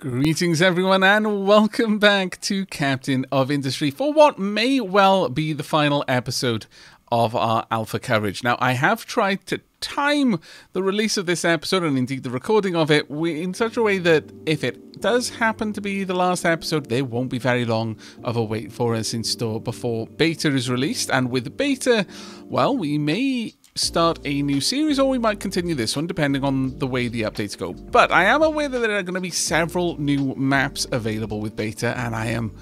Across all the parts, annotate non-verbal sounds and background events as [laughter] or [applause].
Greetings, everyone, and welcome back to Captain of Industry for what may well be the final episode of our alpha coverage. Now, I have tried to time the release of this episode and indeed the recording of it in such a way that if it does happen to be the last episode, there won't be very long of a wait for us in store before beta is released. And with beta, well, we may start a new series or we might continue this one depending on the way the updates go. But I am aware that there are going to be several new maps available with beta and I am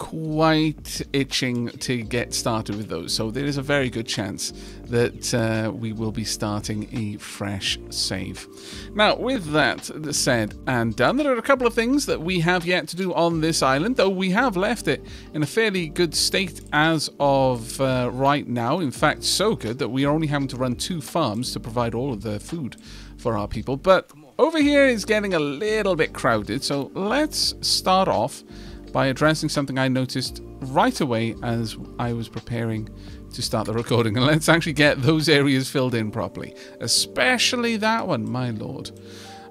quite itching to get started with those. So there is a very good chance that uh, we will be starting a fresh save. Now, with that said and done, there are a couple of things that we have yet to do on this island, though we have left it in a fairly good state as of uh, right now. In fact, so good that we are only having to run two farms to provide all of the food for our people. But over here is getting a little bit crowded, so let's start off by addressing something I noticed right away as I was preparing to start the recording. And let's actually get those areas filled in properly, especially that one, my lord.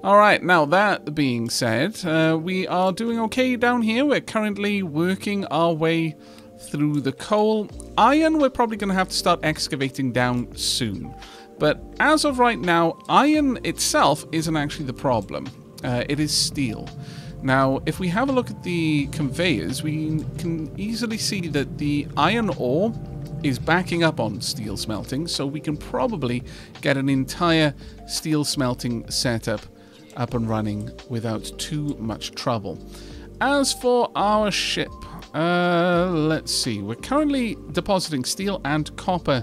All right, now that being said, uh, we are doing okay down here. We're currently working our way through the coal. Iron, we're probably going to have to start excavating down soon. But as of right now, iron itself isn't actually the problem. Uh, it is steel. Now, if we have a look at the conveyors, we can easily see that the iron ore is backing up on steel smelting, so we can probably get an entire steel smelting setup up and running without too much trouble. As for our ship, uh, let's see, we're currently depositing steel and copper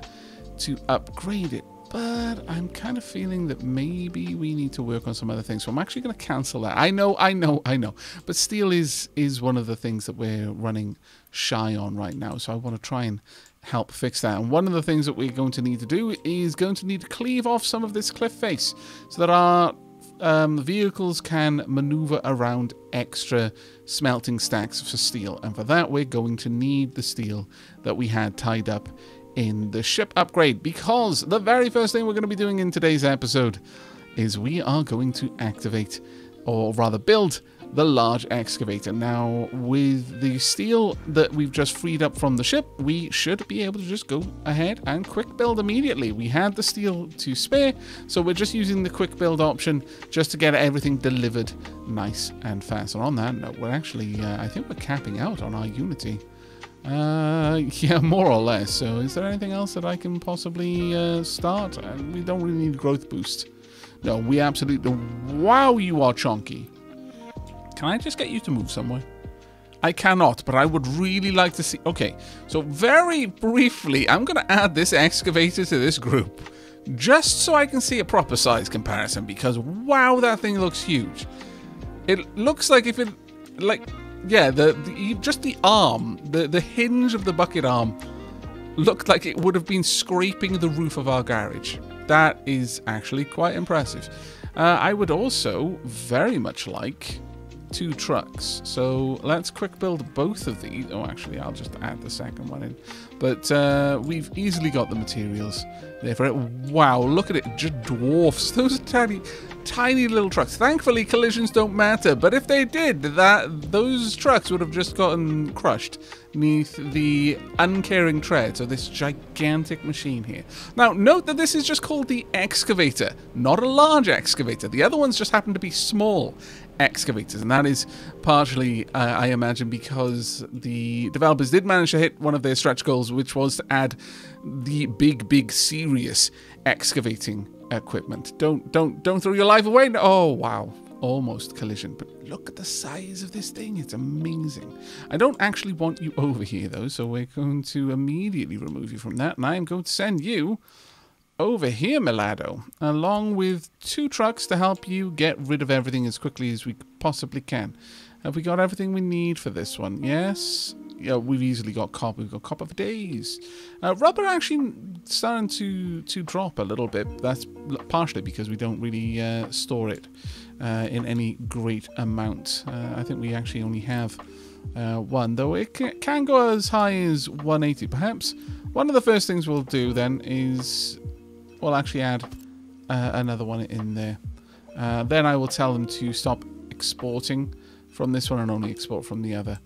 to upgrade it but I'm kind of feeling that maybe we need to work on some other things. So I'm actually going to cancel that. I know, I know, I know. But steel is is one of the things that we're running shy on right now. So I want to try and help fix that. And one of the things that we're going to need to do is going to need to cleave off some of this cliff face so that our um, vehicles can maneuver around extra smelting stacks for steel. And for that, we're going to need the steel that we had tied up in the ship upgrade because the very first thing we're going to be doing in today's episode is we are going to activate, or rather build, the large excavator. Now, with the steel that we've just freed up from the ship, we should be able to just go ahead and quick build immediately. We had the steel to spare, so we're just using the quick build option just to get everything delivered nice and fast. And on that note, we're actually, uh, I think we're capping out on our Unity. Uh, [laughs] yeah, more or less. So is there anything else that I can possibly uh, start? Uh, we don't really need growth boost. No, we absolutely... Wow, you are chonky. Can I just get you to move somewhere? I cannot, but I would really like to see... Okay, so very briefly, I'm going to add this excavator to this group. Just so I can see a proper size comparison, because wow, that thing looks huge. It looks like if it... Like, yeah, the, the, just the arm, the the hinge of the bucket arm, looked like it would have been scraping the roof of our garage. That is actually quite impressive. Uh, I would also very much like two trucks. So let's quick build both of these. Oh, actually, I'll just add the second one in. But uh, we've easily got the materials there for it. Wow, look at it. Just dwarfs. [laughs] Those tiny, tiny little trucks. Thankfully, collisions don't matter. But if they did, that those trucks would have just gotten crushed beneath the uncaring treads of this gigantic machine here. Now, note that this is just called the excavator, not a large excavator. The other ones just happen to be small excavators, and that is partially, uh, I imagine, because the developers did manage to hit one of their stretch goals, which was to add the big, big, serious excavating equipment. Don't, don't, don't throw your life away. Oh, wow. Almost collision, but look at the size of this thing. It's amazing. I don't actually want you over here, though, so we're going to immediately remove you from that, and I am going to send you over here, Milado, along with two trucks to help you get rid of everything as quickly as we possibly can. Have we got everything we need for this one? Yes? Yeah, we've easily got copper. We've got copper for days. Uh, rubber actually starting to, to drop a little bit. That's partially because we don't really uh, store it uh, in any great amount. Uh, I think we actually only have uh, one, though it can go as high as 180 perhaps. One of the first things we'll do then is we'll actually add uh, another one in there. Then I will tell them to stop exporting from this one and only export from the other.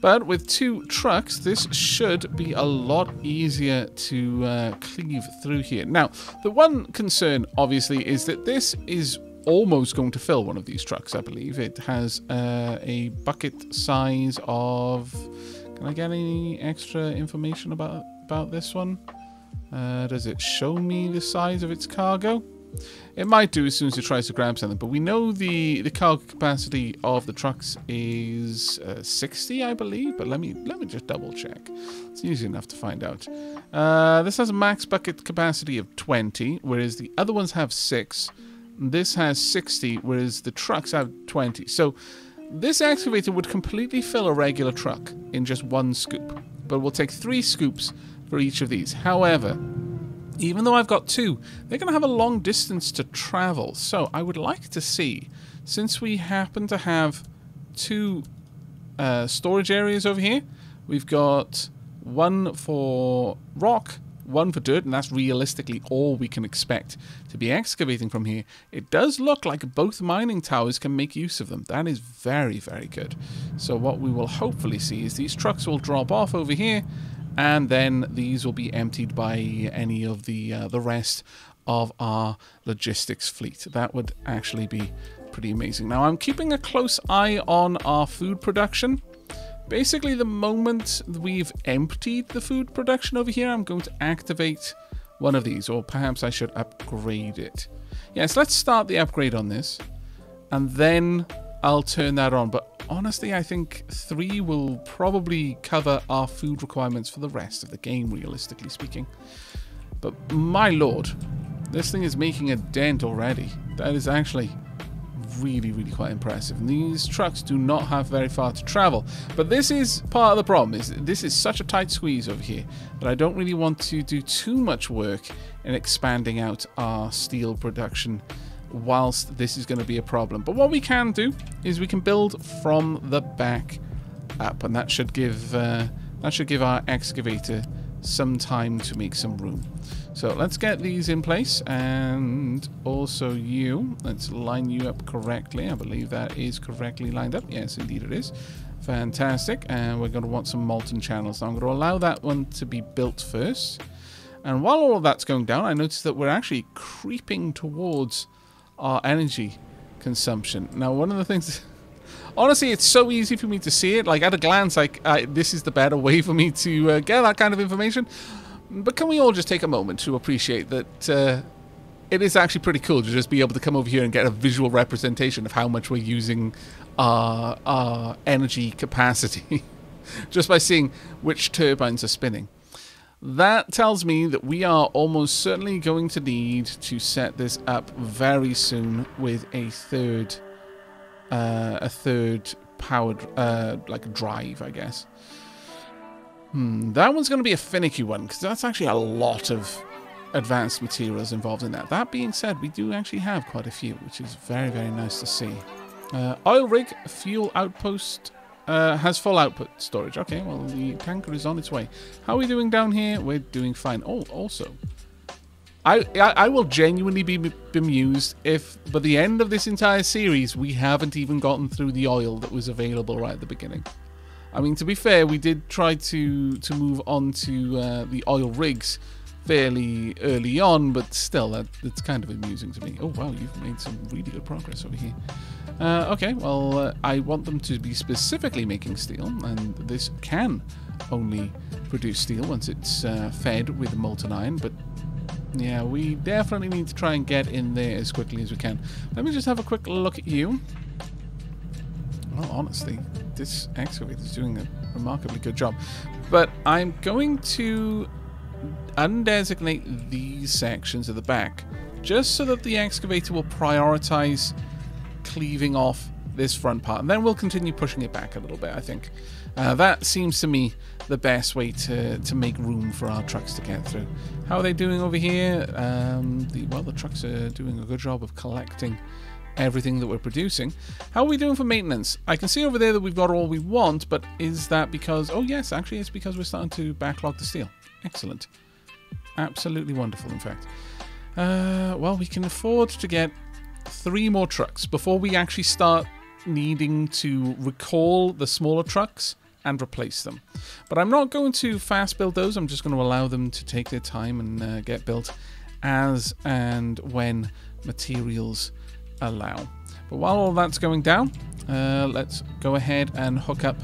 But with two trucks, this should be a lot easier to uh, cleave through here. Now, the one concern, obviously, is that this is almost going to fill one of these trucks, I believe. It has uh, a bucket size of... Can I get any extra information about, about this one? Uh, does it show me the size of its cargo? It might do as soon as it tries to grab something, but we know the the cargo capacity of the trucks is uh, 60, I believe. But let me let me just double check. It's easy enough to find out. Uh, this has a max bucket capacity of 20, whereas the other ones have six. This has 60, whereas the trucks have 20. So this excavator would completely fill a regular truck in just one scoop, but we'll take three scoops for each of these. However, even though I've got two, they're going to have a long distance to travel. So I would like to see, since we happen to have two uh, storage areas over here, we've got one for rock, one for dirt, and that's realistically all we can expect to be excavating from here. It does look like both mining towers can make use of them. That is very, very good. So what we will hopefully see is these trucks will drop off over here, and then these will be emptied by any of the uh, the rest of our logistics fleet. That would actually be pretty amazing. Now I'm keeping a close eye on our food production. Basically, the moment we've emptied the food production over here, I'm going to activate one of these, or perhaps I should upgrade it. Yes, let's start the upgrade on this, and then I'll turn that on. But honestly, I think three will probably cover our food requirements for the rest of the game, realistically speaking. But my lord, this thing is making a dent already. That is actually really, really quite impressive. And these trucks do not have very far to travel. But this is part of the problem. Is This is such a tight squeeze over here that I don't really want to do too much work in expanding out our steel production whilst this is going to be a problem. But what we can do is we can build from the back up, and that should give uh, that should give our excavator some time to make some room. So let's get these in place, and also you. Let's line you up correctly. I believe that is correctly lined up. Yes, indeed it is. Fantastic. And we're going to want some molten channels. Now I'm going to allow that one to be built first. And while all of that's going down, I notice that we're actually creeping towards our energy consumption. Now, one of the things... [laughs] Honestly, it's so easy for me to see it. Like, at a glance, like, uh, this is the better way for me to uh, get that kind of information. But can we all just take a moment to appreciate that uh, it is actually pretty cool to just be able to come over here and get a visual representation of how much we're using our, our energy capacity [laughs] just by seeing which turbines are spinning. That tells me that we are almost certainly going to need to set this up very soon with a third, uh, a third powered, uh, like drive, I guess. Hmm, that one's going to be a finicky one because that's actually a lot of advanced materials involved in that. That being said, we do actually have quite a few, which is very, very nice to see. Uh, oil rig, fuel outpost, uh, has full output storage. Okay, well, the tanker is on its way. How are we doing down here? We're doing fine. Oh, also, I, I, I will genuinely be bemused if by the end of this entire series we haven't even gotten through the oil that was available right at the beginning. I mean, to be fair, we did try to to move on to uh, the oil rigs fairly early on, but still, that, that's kind of amusing to me. Oh, wow, you've made some really good progress over here. Uh, okay, well, uh, I want them to be specifically making steel, and this can only produce steel once it's uh, fed with molten iron, but yeah, we definitely need to try and get in there as quickly as we can. Let me just have a quick look at you. Well, honestly, this excavator is doing a remarkably good job. But I'm going to undesignate these sections at the back, just so that the excavator will prioritize cleaving off this front part. And then we'll continue pushing it back a little bit, I think. Uh, that seems to me the best way to, to make room for our trucks to get through. How are they doing over here? Um, the, well, the trucks are doing a good job of collecting everything that we're producing. How are we doing for maintenance? I can see over there that we've got all we want, but is that because... Oh, yes, actually, it's because we're starting to backlog the steel. Excellent. Absolutely wonderful, in fact. Uh, well, we can afford to get three more trucks before we actually start needing to recall the smaller trucks and replace them. But I'm not going to fast build those. I'm just going to allow them to take their time and uh, get built as and when materials allow. But while all that's going down, uh, let's go ahead and hook up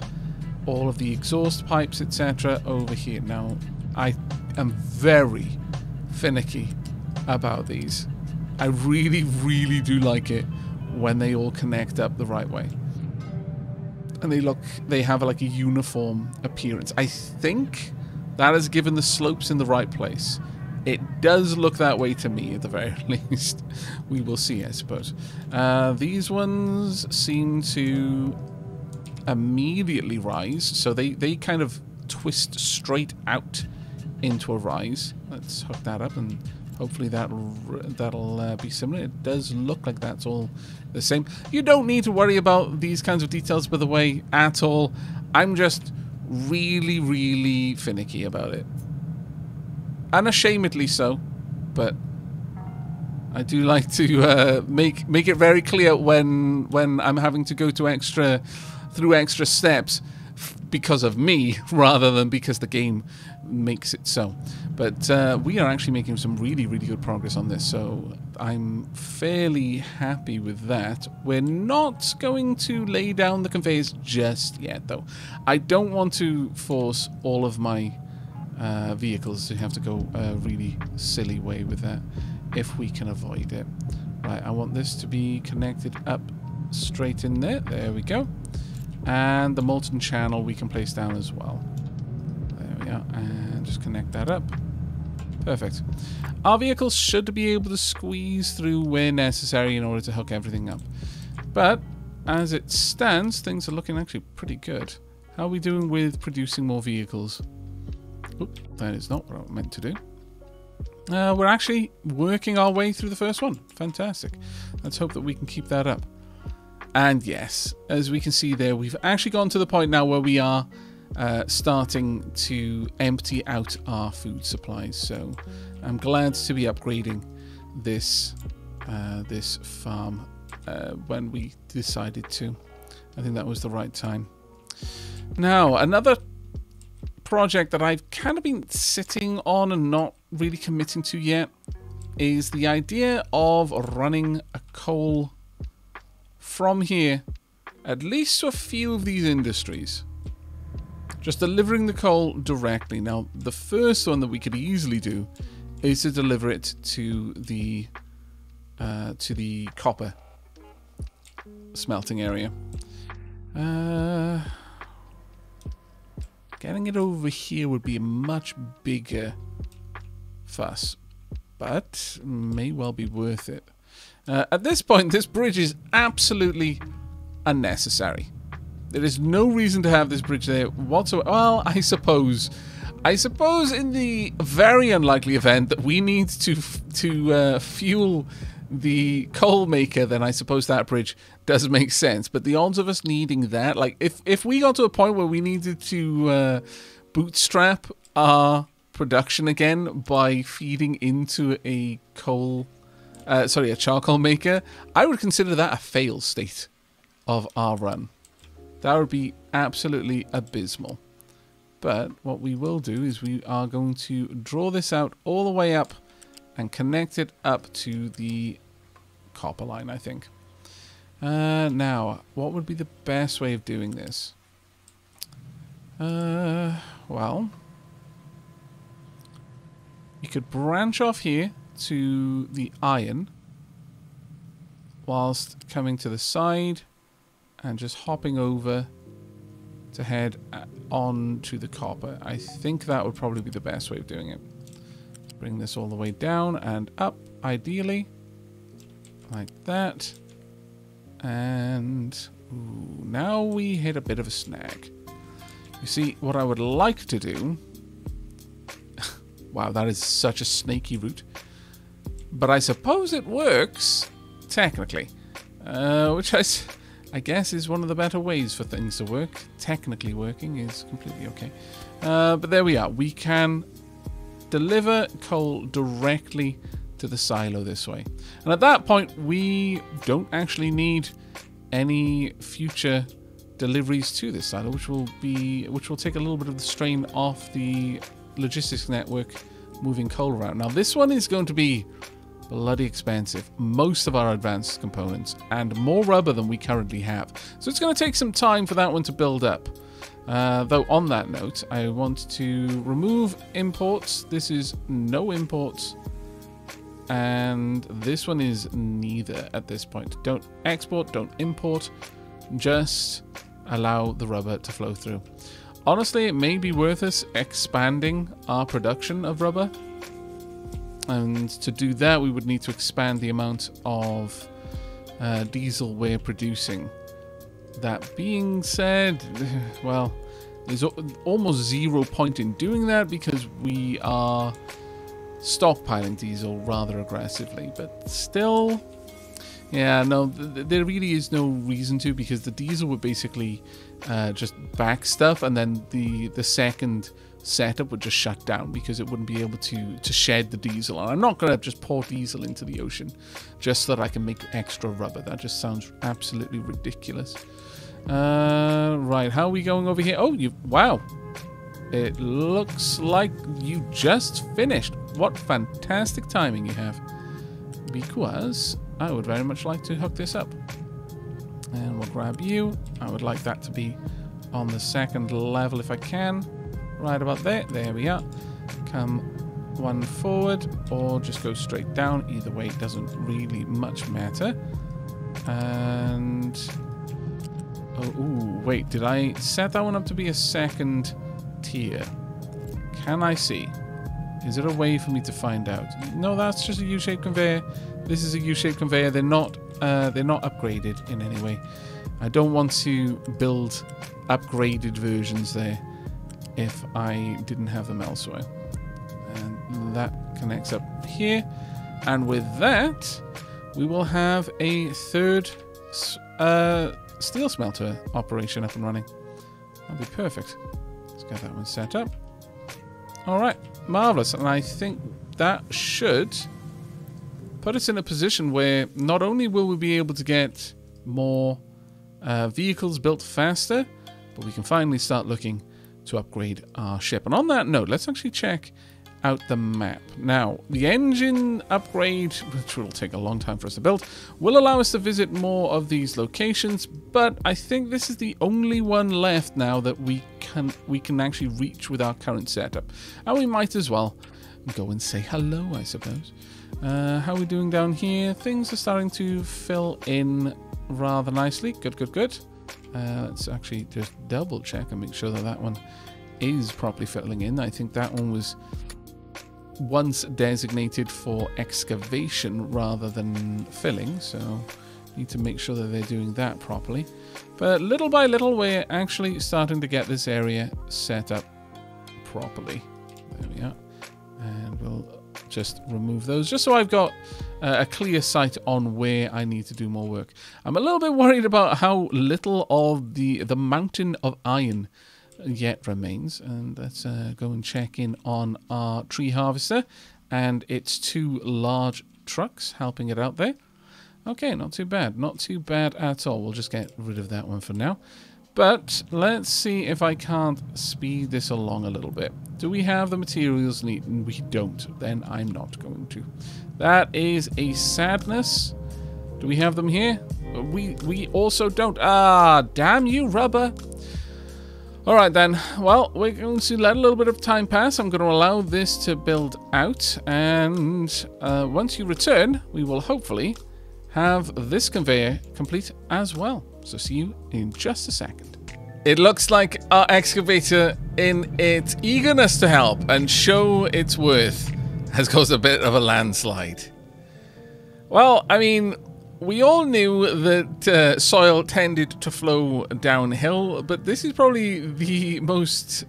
all of the exhaust pipes, etc. over here. Now, I am very finicky about these. I really, really do like it when they all connect up the right way. And they look, they have like a uniform appearance. I think that has given the slopes in the right place. It does look that way to me, at the very [laughs] least. we will see, I suppose. Uh, these ones seem to immediately rise, so they, they kind of twist straight out into a rise. Let's hook that up and hopefully that'll that'll uh, be similar. It does look like that's all the same. You don't need to worry about these kinds of details, by the way, at all. I'm just really, really finicky about it. Unashamedly so, but I do [laughs] like to uh, make make it very clear when when I'm having to go to extra through extra steps because of me [laughs] rather than because the game makes it so. But uh, we are actually making some really, really good progress on this, so I'm fairly happy with that. We're not going to lay down the conveyors just yet, though. I don't want to force all of my uh, vehicles to have to go a really silly way with that if we can avoid it. Right, I want this to be connected up straight in there. There we go. And the molten channel we can place down as well. There we are. And just connect that up. Perfect. Our vehicles should be able to squeeze through where necessary in order to hook everything up. But, as it stands, things are looking actually pretty good. How are we doing with producing more vehicles? Oop, that is not what I meant to do. Uh, we're actually working our way through the first one. Fantastic. Let's hope that we can keep that up. And yes, as we can see there, we've actually gone to the point now where we are uh, starting to empty out our food supplies. So I'm glad to be upgrading this uh, this farm uh, when we decided to. I think that was the right time. Now, another project that I've kind of been sitting on and not really committing to yet is the idea of running a coal from here, at least to a few of these industries. Just delivering the coal directly. Now, the first one that we could easily do is to deliver it to the uh, to the copper smelting area. Uh, getting it over here would be a much bigger fuss, but may well be worth it. Uh, at this point, this bridge is absolutely unnecessary. There is no reason to have this bridge there whatsoever. Well, I suppose. I suppose in the very unlikely event that we need to to uh, fuel the coal maker, then I suppose that bridge does make sense. But the odds of us needing that, like if if we got to a point where we needed to uh, bootstrap our production again by feeding into a coal uh, sorry, a charcoal maker, I would consider that a fail state of our run. That would be absolutely abysmal. But what we will do is we are going to draw this out all the way up and connect it up to the copper line, I think. Uh, now, what would be the best way of doing this? Uh, well, you could branch off here to the iron whilst coming to the side and just hopping over to head on to the copper. I think that would probably be the best way of doing it. Bring this all the way down and up, ideally. Like that. And ooh, now we hit a bit of a snag. You see, what I would like to do... [laughs] wow, that is such a snaky route. But I suppose it works, technically. Uh, which I, I guess is one of the better ways for things to work. Technically working is completely okay. Uh, but there we are. We can deliver coal directly to the silo this way. And at that point, we don't actually need any future deliveries to this silo, which will be which will take a little bit of the strain off the logistics network moving coal around. Now this one is going to be bloody expensive. Most of our advanced components and more rubber than we currently have. So it's going to take some time for that one to build up. Uh, though on that note, I want to remove imports. This is no imports. And this one is neither at this point. Don't export, don't import. Just allow the rubber to flow through. Honestly, it may be worth us expanding our production of rubber. And to do that, we would need to expand the amount of uh, diesel we're producing. That being said, [laughs] well, there's almost zero point in doing that because we are stockpiling diesel rather aggressively. But still, yeah, no, th there really is no reason to because the diesel would basically uh, just back stuff, and then the the second setup would just shut down because it wouldn't be able to to shed the diesel. And I'm not going to just pour diesel into the ocean just so that I can make extra rubber. That just sounds absolutely ridiculous. Uh, right, how are we going over here? Oh, you wow. It looks like you just finished. What fantastic timing you have. Because I would very much like to hook this up. And we'll grab you. I would like that to be on the second level if I can. Right about there. There we are. Come one forward or just go straight down. Either way, it doesn't really much matter. And... Oh, ooh, wait, did I set that one up to be a second tier? Can I see? Is there a way for me to find out? No, that's just a U-shaped conveyor. This is a U-shaped conveyor. They're not uh, they're not upgraded in any way. I don't want to build upgraded versions there if I didn't have them elsewhere. And that connects up here. And with that, we will have a third uh, steel smelter operation up and running. That'll be perfect. Let's get that one set up. All right, marvelous. And I think that should put us in a position where not only will we be able to get more uh, vehicles built faster, but we can finally start looking to upgrade our ship. And on that note, let's actually check out the map. Now, the engine upgrade, which will take a long time for us to build, will allow us to visit more of these locations, but I think this is the only one left now that we can we can actually reach with our current setup. And we might as well go and say hello, I suppose. Uh, how are we doing down here? Things are starting to fill in rather nicely. Good, good, good. Uh, let's actually just double check and make sure that that one is properly filling in. I think that one was once designated for excavation rather than filling, so need to make sure that they're doing that properly. But little by little, we're actually starting to get this area set up properly. There we are. And we'll just remove those, just so I've got uh, a clear sight on where I need to do more work. I'm a little bit worried about how little of the, the mountain of iron yet remains. And let's uh, go and check in on our tree harvester and its two large trucks helping it out there. Okay, not too bad. Not too bad at all. We'll just get rid of that one for now. But let's see if I can't speed this along a little bit. Do we have the materials needed? We don't. Then I'm not going to. That is a sadness. Do we have them here? We we also don't. Ah, damn you, rubber. All right then. Well, we're going to let a little bit of time pass. I'm going to allow this to build out, and uh, once you return, we will hopefully have this conveyor complete as well. So see you in just a second. It looks like our excavator, in its eagerness to help and show its worth, has caused a bit of a landslide. Well, I mean, we all knew that uh, soil tended to flow downhill, but this is probably the most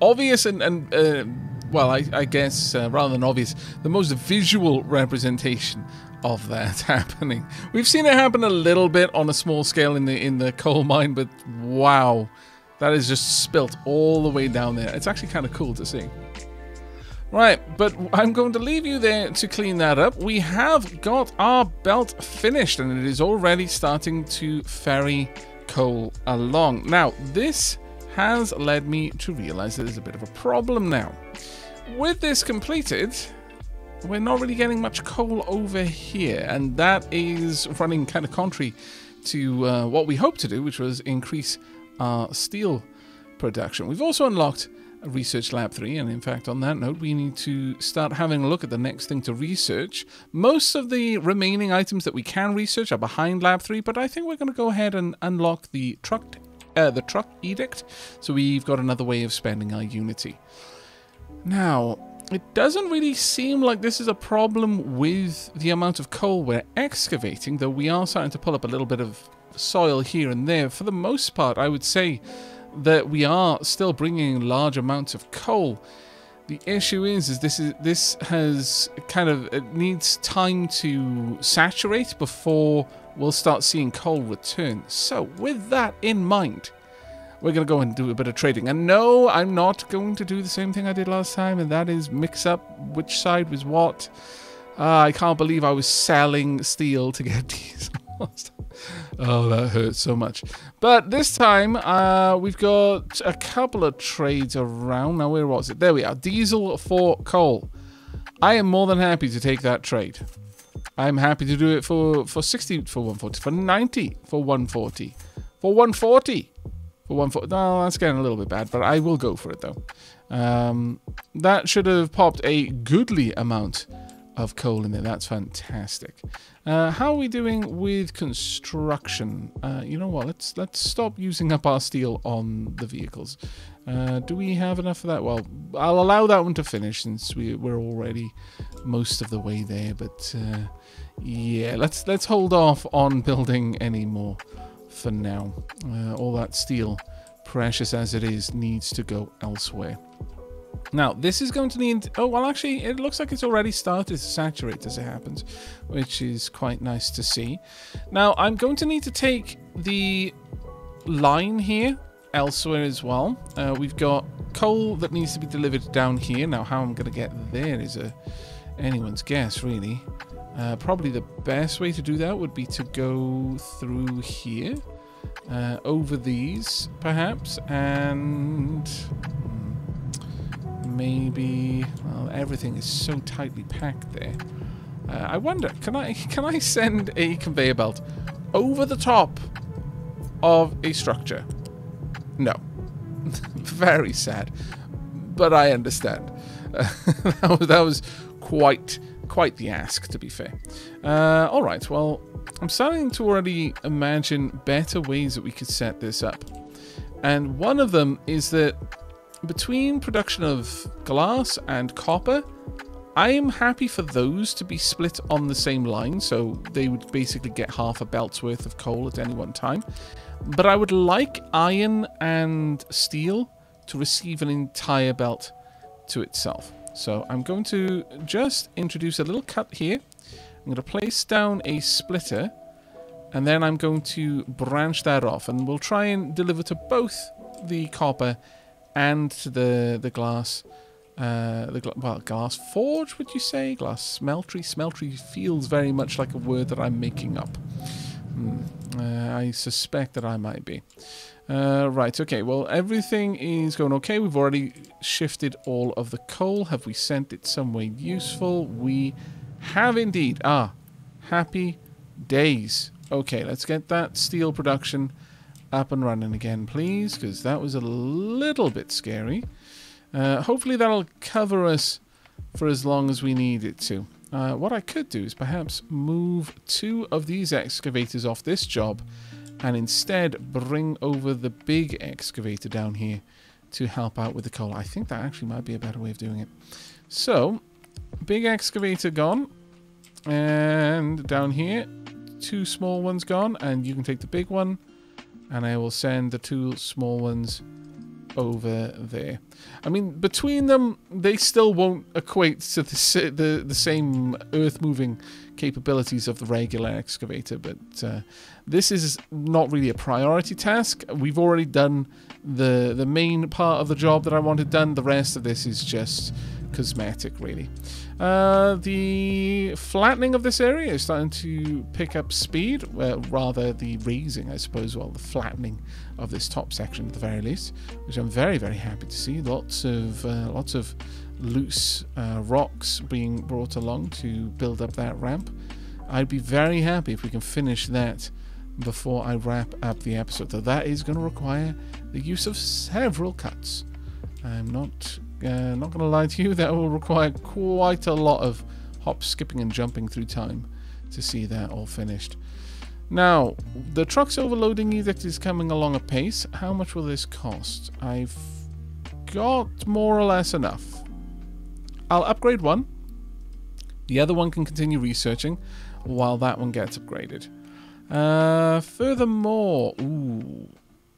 obvious and, and uh, well, I, I guess uh, rather than obvious, the most visual representation of that [laughs] happening. We've seen it happen a little bit on a small scale in the in the coal mine, but wow, that is just spilt all the way down there. It's actually kind of cool to see. Right, but I'm going to leave you there to clean that up. We have got our belt finished and it is already starting to ferry coal along. Now, this has led me to realize that there's a bit of a problem now. With this completed, we're not really getting much coal over here, and that is running kind of contrary to uh, what we hoped to do, which was increase our steel production. We've also unlocked Research Lab 3, and in fact, on that note, we need to start having a look at the next thing to research. Most of the remaining items that we can research are behind Lab 3, but I think we're going to go ahead and unlock the truck, uh, the truck edict, so we've got another way of spending our Unity. Now, it doesn't really seem like this is a problem with the amount of coal we're excavating, though we are starting to pull up a little bit of soil here and there. For the most part, I would say that we are still bringing large amounts of coal. The issue is, is this is this has kind of it needs time to saturate before we'll start seeing coal return. So with that in mind, we're going to go and do a bit of trading. And no, I'm not going to do the same thing I did last time, and that is mix up which side was what. Uh, I can't believe I was selling steel to get [laughs] these. oh, that hurts so much. But this time, uh, we've got a couple of trades around. Now, where was it? There we are. Diesel for coal. I am more than happy to take that trade. I'm happy to do it for, for 60, for 140, for 90, for 140, for 140, for 140. No, that's getting a little bit bad, but I will go for it, though. Um, that should have popped a goodly amount of coal in there. That's fantastic. Uh, how are we doing with construction? Uh, you know what? Let's let's stop using up our steel on the vehicles. Uh, do we have enough of that? Well, I'll allow that one to finish since we, we're already most of the way there. But uh, yeah, let's let's hold off on building any more for now. Uh, all that steel, precious as it is, needs to go elsewhere. Now, this is going to need... Oh, well, actually, it looks like it's already started to saturate as it happens, which is quite nice to see. Now, I'm going to need to take the line here elsewhere as well. Uh, we've got coal that needs to be delivered down here. Now, how I'm going to get there is a anyone's guess, really. Uh, probably the best way to do that would be to go through here, uh, over these, perhaps, and maybe... Well, everything is so tightly packed there. Uh, I wonder, can I [laughs] can I send a conveyor belt over the top of a structure? No. [laughs] Very sad. But I understand. [laughs] Uh, that, was, quite quite the ask, to be fair. Uh, all right, well, I'm starting to already imagine better ways that we could set this up. And one of them is that between production of glass and copper, I am happy for those to be split on the same line, so they would basically get half a belt's worth of coal at any one time. But I would like iron and steel to receive an entire belt to itself. So I'm going to just introduce a little cut here. I'm going to place down a splitter, and then I'm going to branch that off, and we'll try and deliver to both the copper and to the the glass uh, the well glass forge would you say? Glass smeltery? Smeltery feels very much like a word that I'm making up. Mm, uh, I suspect that I might be. Uh, right okay well everything is going okay. We've already shifted all of the coal. Have we sent it somewhere useful? We have indeed ah happy days okay let's get that steel production up and running again, please, because that was a little bit scary. Uh, hopefully that'll cover us for as long as we need it to. Uh, what I could do is perhaps move two of these excavators off this job and instead bring over the big excavator down here to help out with the coal. I think that actually might be a better way of doing it. So, big excavator gone. And down here, two small ones gone. And you can take the big one and I will send the two small ones over there. I mean, between them, they still won't equate to the the, the same earth-moving capabilities of the regular excavator, but uh, this is not really a priority task. We've already done the the main part of the job that I wanted done. The rest of this is just cosmetic, really. Uh, the flattening of this area is starting to pick up speed, uh, rather the raising, I suppose, well, the flattening of this top section at the very least, which I'm very, very happy to see. Lots of uh, lots of loose uh, rocks being brought along to build up that ramp. I'd be very happy if we can finish that before I wrap up the episode. Though that is going to require the use of several cuts. I'm not uh, not going to lie to you, [laughs] that will require quite a lot of hop, skipping, and jumping through time to see that all finished. Now, the truck's overloading edict is coming along apace. How much will this cost? I've got more or less enough. I'll upgrade one. The other one can continue researching while that one gets upgraded. Uh, furthermore, ooh,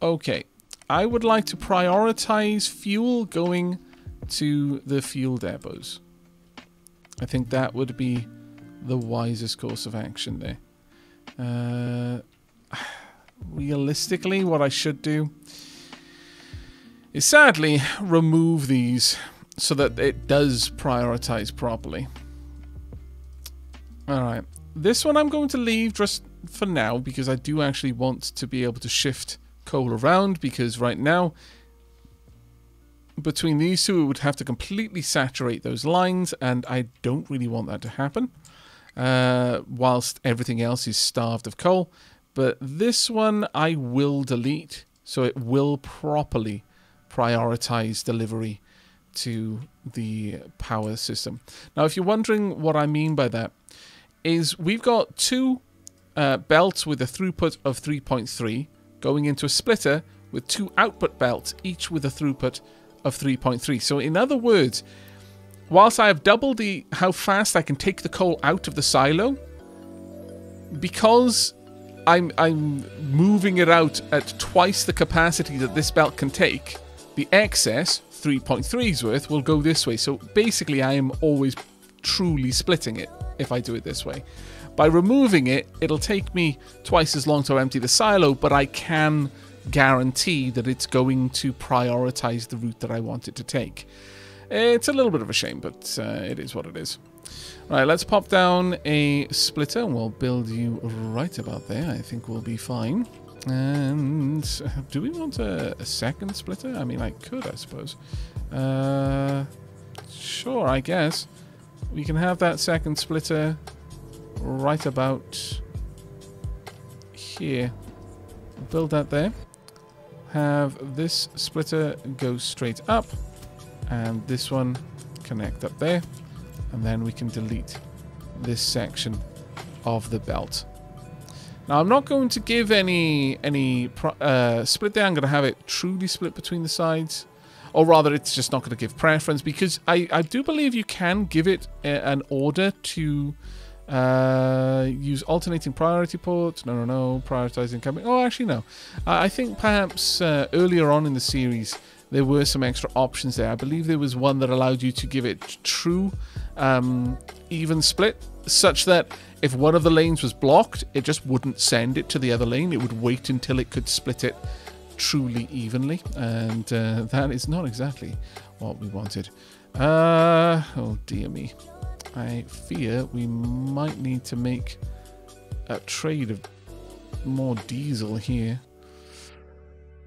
okay. I would like to prioritize fuel going to the fuel depots. I think that would be the wisest course of action there. Uh, [sighs] realistically, what I should do is sadly remove these so that it does prioritize properly. Alright, this one I'm going to leave just for now because I do actually want to be able to shift coal around because right now between these two, it would have to completely saturate those lines, and I don't really want that to happen, uh, whilst everything else is starved of coal. But this one I will delete, so it will properly prioritize delivery to the power system. Now, if you're wondering what I mean by that, is we've got two uh, belts with a throughput of 3.3 going into a splitter with two output belts, each with a throughput of 3.3. So in other words, whilst I have doubled the how fast I can take the coal out of the silo, because I'm I'm moving it out at twice the capacity that this belt can take, the excess 3.3's worth will go this way. So basically I am always truly splitting it if I do it this way. By removing it, it'll take me twice as long to empty the silo, but I can guarantee that it's going to prioritize the route that I want it to take. It's a little bit of a shame, but uh, it is what it is. Right, let's pop down a splitter and we'll build you right about there. I think we'll be fine. And do we want a, a second splitter? I mean, I could, I suppose. Uh, sure, I guess. We can have that second splitter right about here. Build that there have this splitter go straight up and this one connect up there and then we can delete this section of the belt. Now I'm not going to give any any uh, split there. I'm going to have it truly split between the sides, or rather, it's just not going to give preference because I I do believe you can give it a, an order to uh, use alternating priority ports. No, no, no. Prioritizing coming. Oh, actually, no. Uh, I think perhaps uh, earlier on in the series there were some extra options there. I believe there was one that allowed you to give it true um, even split, such that if one of the lanes was blocked, it just wouldn't send it to the other lane. It would wait until it could split it truly evenly, and uh, that is not exactly what we wanted. Uh, oh dear me. I fear we might need to make a trade of more diesel here.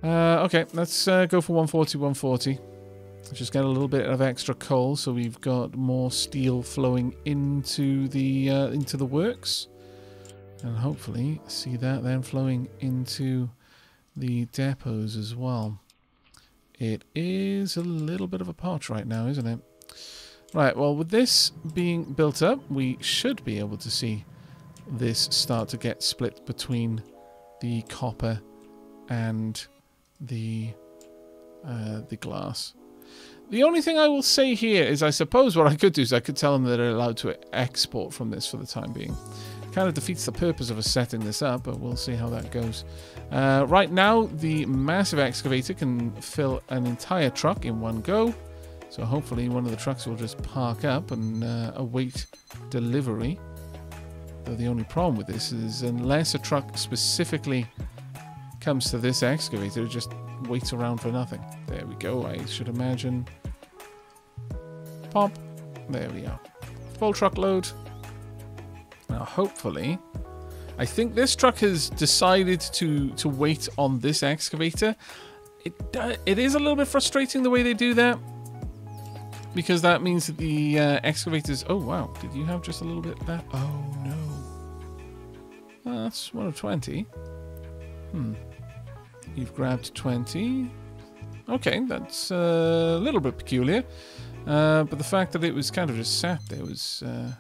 Uh, okay, let's uh, go for 140, 140. Let's just get a little bit of extra coal so we've got more steel flowing into the uh, into the works. And hopefully see that then flowing into the depots as well. It is a little bit of a pot right now, isn't it? Right, well, with this being built up, we should be able to see this start to get split between the copper and the uh, the glass. The only thing I will say here is I suppose what I could do is I could tell them that they're allowed to export from this for the time being. Kind of defeats the purpose of us setting this up, but we'll see how that goes. Uh, right now, the massive excavator can fill an entire truck in one go. So hopefully one of the trucks will just park up and uh, await delivery. Though the only problem with this is unless a truck specifically comes to this excavator, it just waits around for nothing. There we go. I should imagine Pop. There we are. Full truckload. Now, hopefully, I think this truck has decided to to wait on this excavator. It uh, it is a little bit frustrating the way they do that because that means that the uh, excavators. Oh wow! Did you have just a little bit there? Oh no. That's one of twenty. Hmm. You've grabbed twenty. Okay, that's a little bit peculiar. Uh, but the fact that it was kind of just sat there was uh,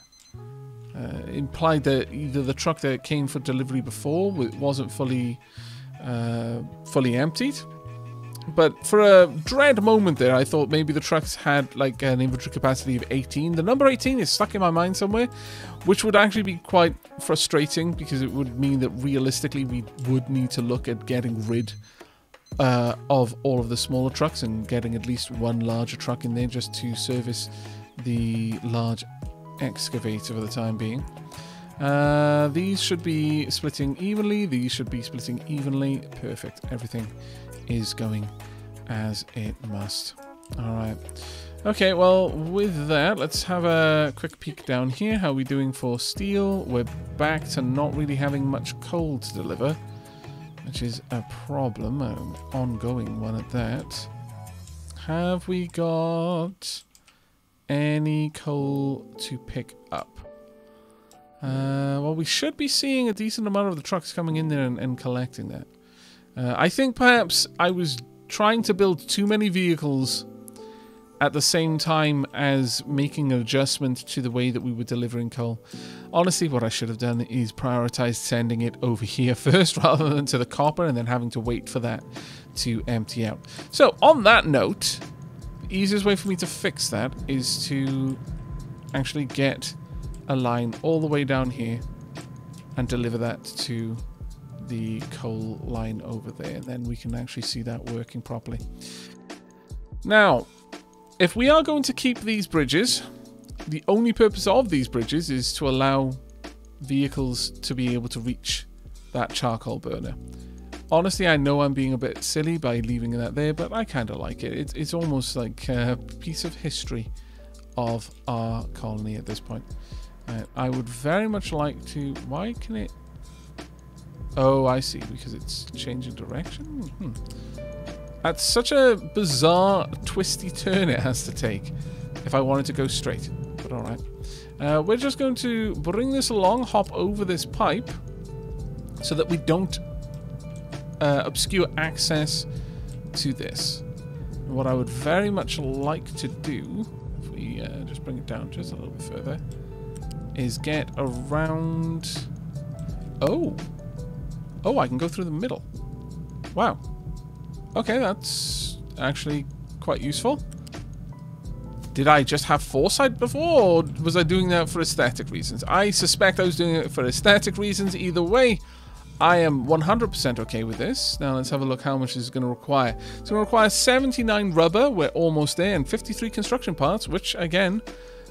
uh, implied that either the truck that came for delivery before wasn't fully uh, fully emptied. But for a dread moment there, I thought maybe the trucks had like an inventory capacity of 18. The number 18 is stuck in my mind somewhere, which would actually be quite frustrating because it would mean that realistically we would need to look at getting rid uh, of all of the smaller trucks and getting at least one larger truck in there just to service the large excavator for the time being. Uh, these should be splitting evenly. These should be splitting evenly. Perfect. Everything is going as it must. All right. Okay, well, with that, let's have a quick peek down here. How are we doing for steel? We're back to not really having much coal to deliver, which is a problem, an ongoing one at that. Have we got any coal to pick up? Uh, well, we should be seeing a decent amount of the trucks coming in there and, and collecting that. Uh, I think perhaps I was trying to build too many vehicles at the same time as making an adjustment to the way that we were delivering coal. Honestly, what I should have done is prioritized sending it over [laughs] here first rather than to the copper and then having to wait for that to empty out. So, on that note, the easiest way for me to fix that is to actually get a line all the way down here and deliver that to the coal line over there. Then we can actually see that working properly. Now, if we are going to keep these bridges, the only purpose of these bridges is to allow vehicles to be able to reach that charcoal burner. Honestly, I know I'm being a bit silly by leaving that there, but I kind of like it. It's, it's almost like a piece of history of our colony at this point. Uh, I would very much like to... Why can it... Oh, I see, because it's changing direction? Hmm. That's such a bizarre, twisty turn it has to take if I wanted to go straight. But alright. Uh, we're just going to bring this along, hop over this pipe, so that we don't uh, obscure access to this. What I would very much like to do, if we uh, just bring it down just a little bit further, is get around... Oh! Oh, I can go through the middle. Wow. Okay, that's actually quite useful. Did I just have foresight before, or was I doing that for aesthetic reasons? I suspect I was doing it for aesthetic reasons. Either way, I am 100% okay with this. Now let's have a look how much this is going to require. It's going to require 79 rubber, we're almost there, and 53 construction parts, which again,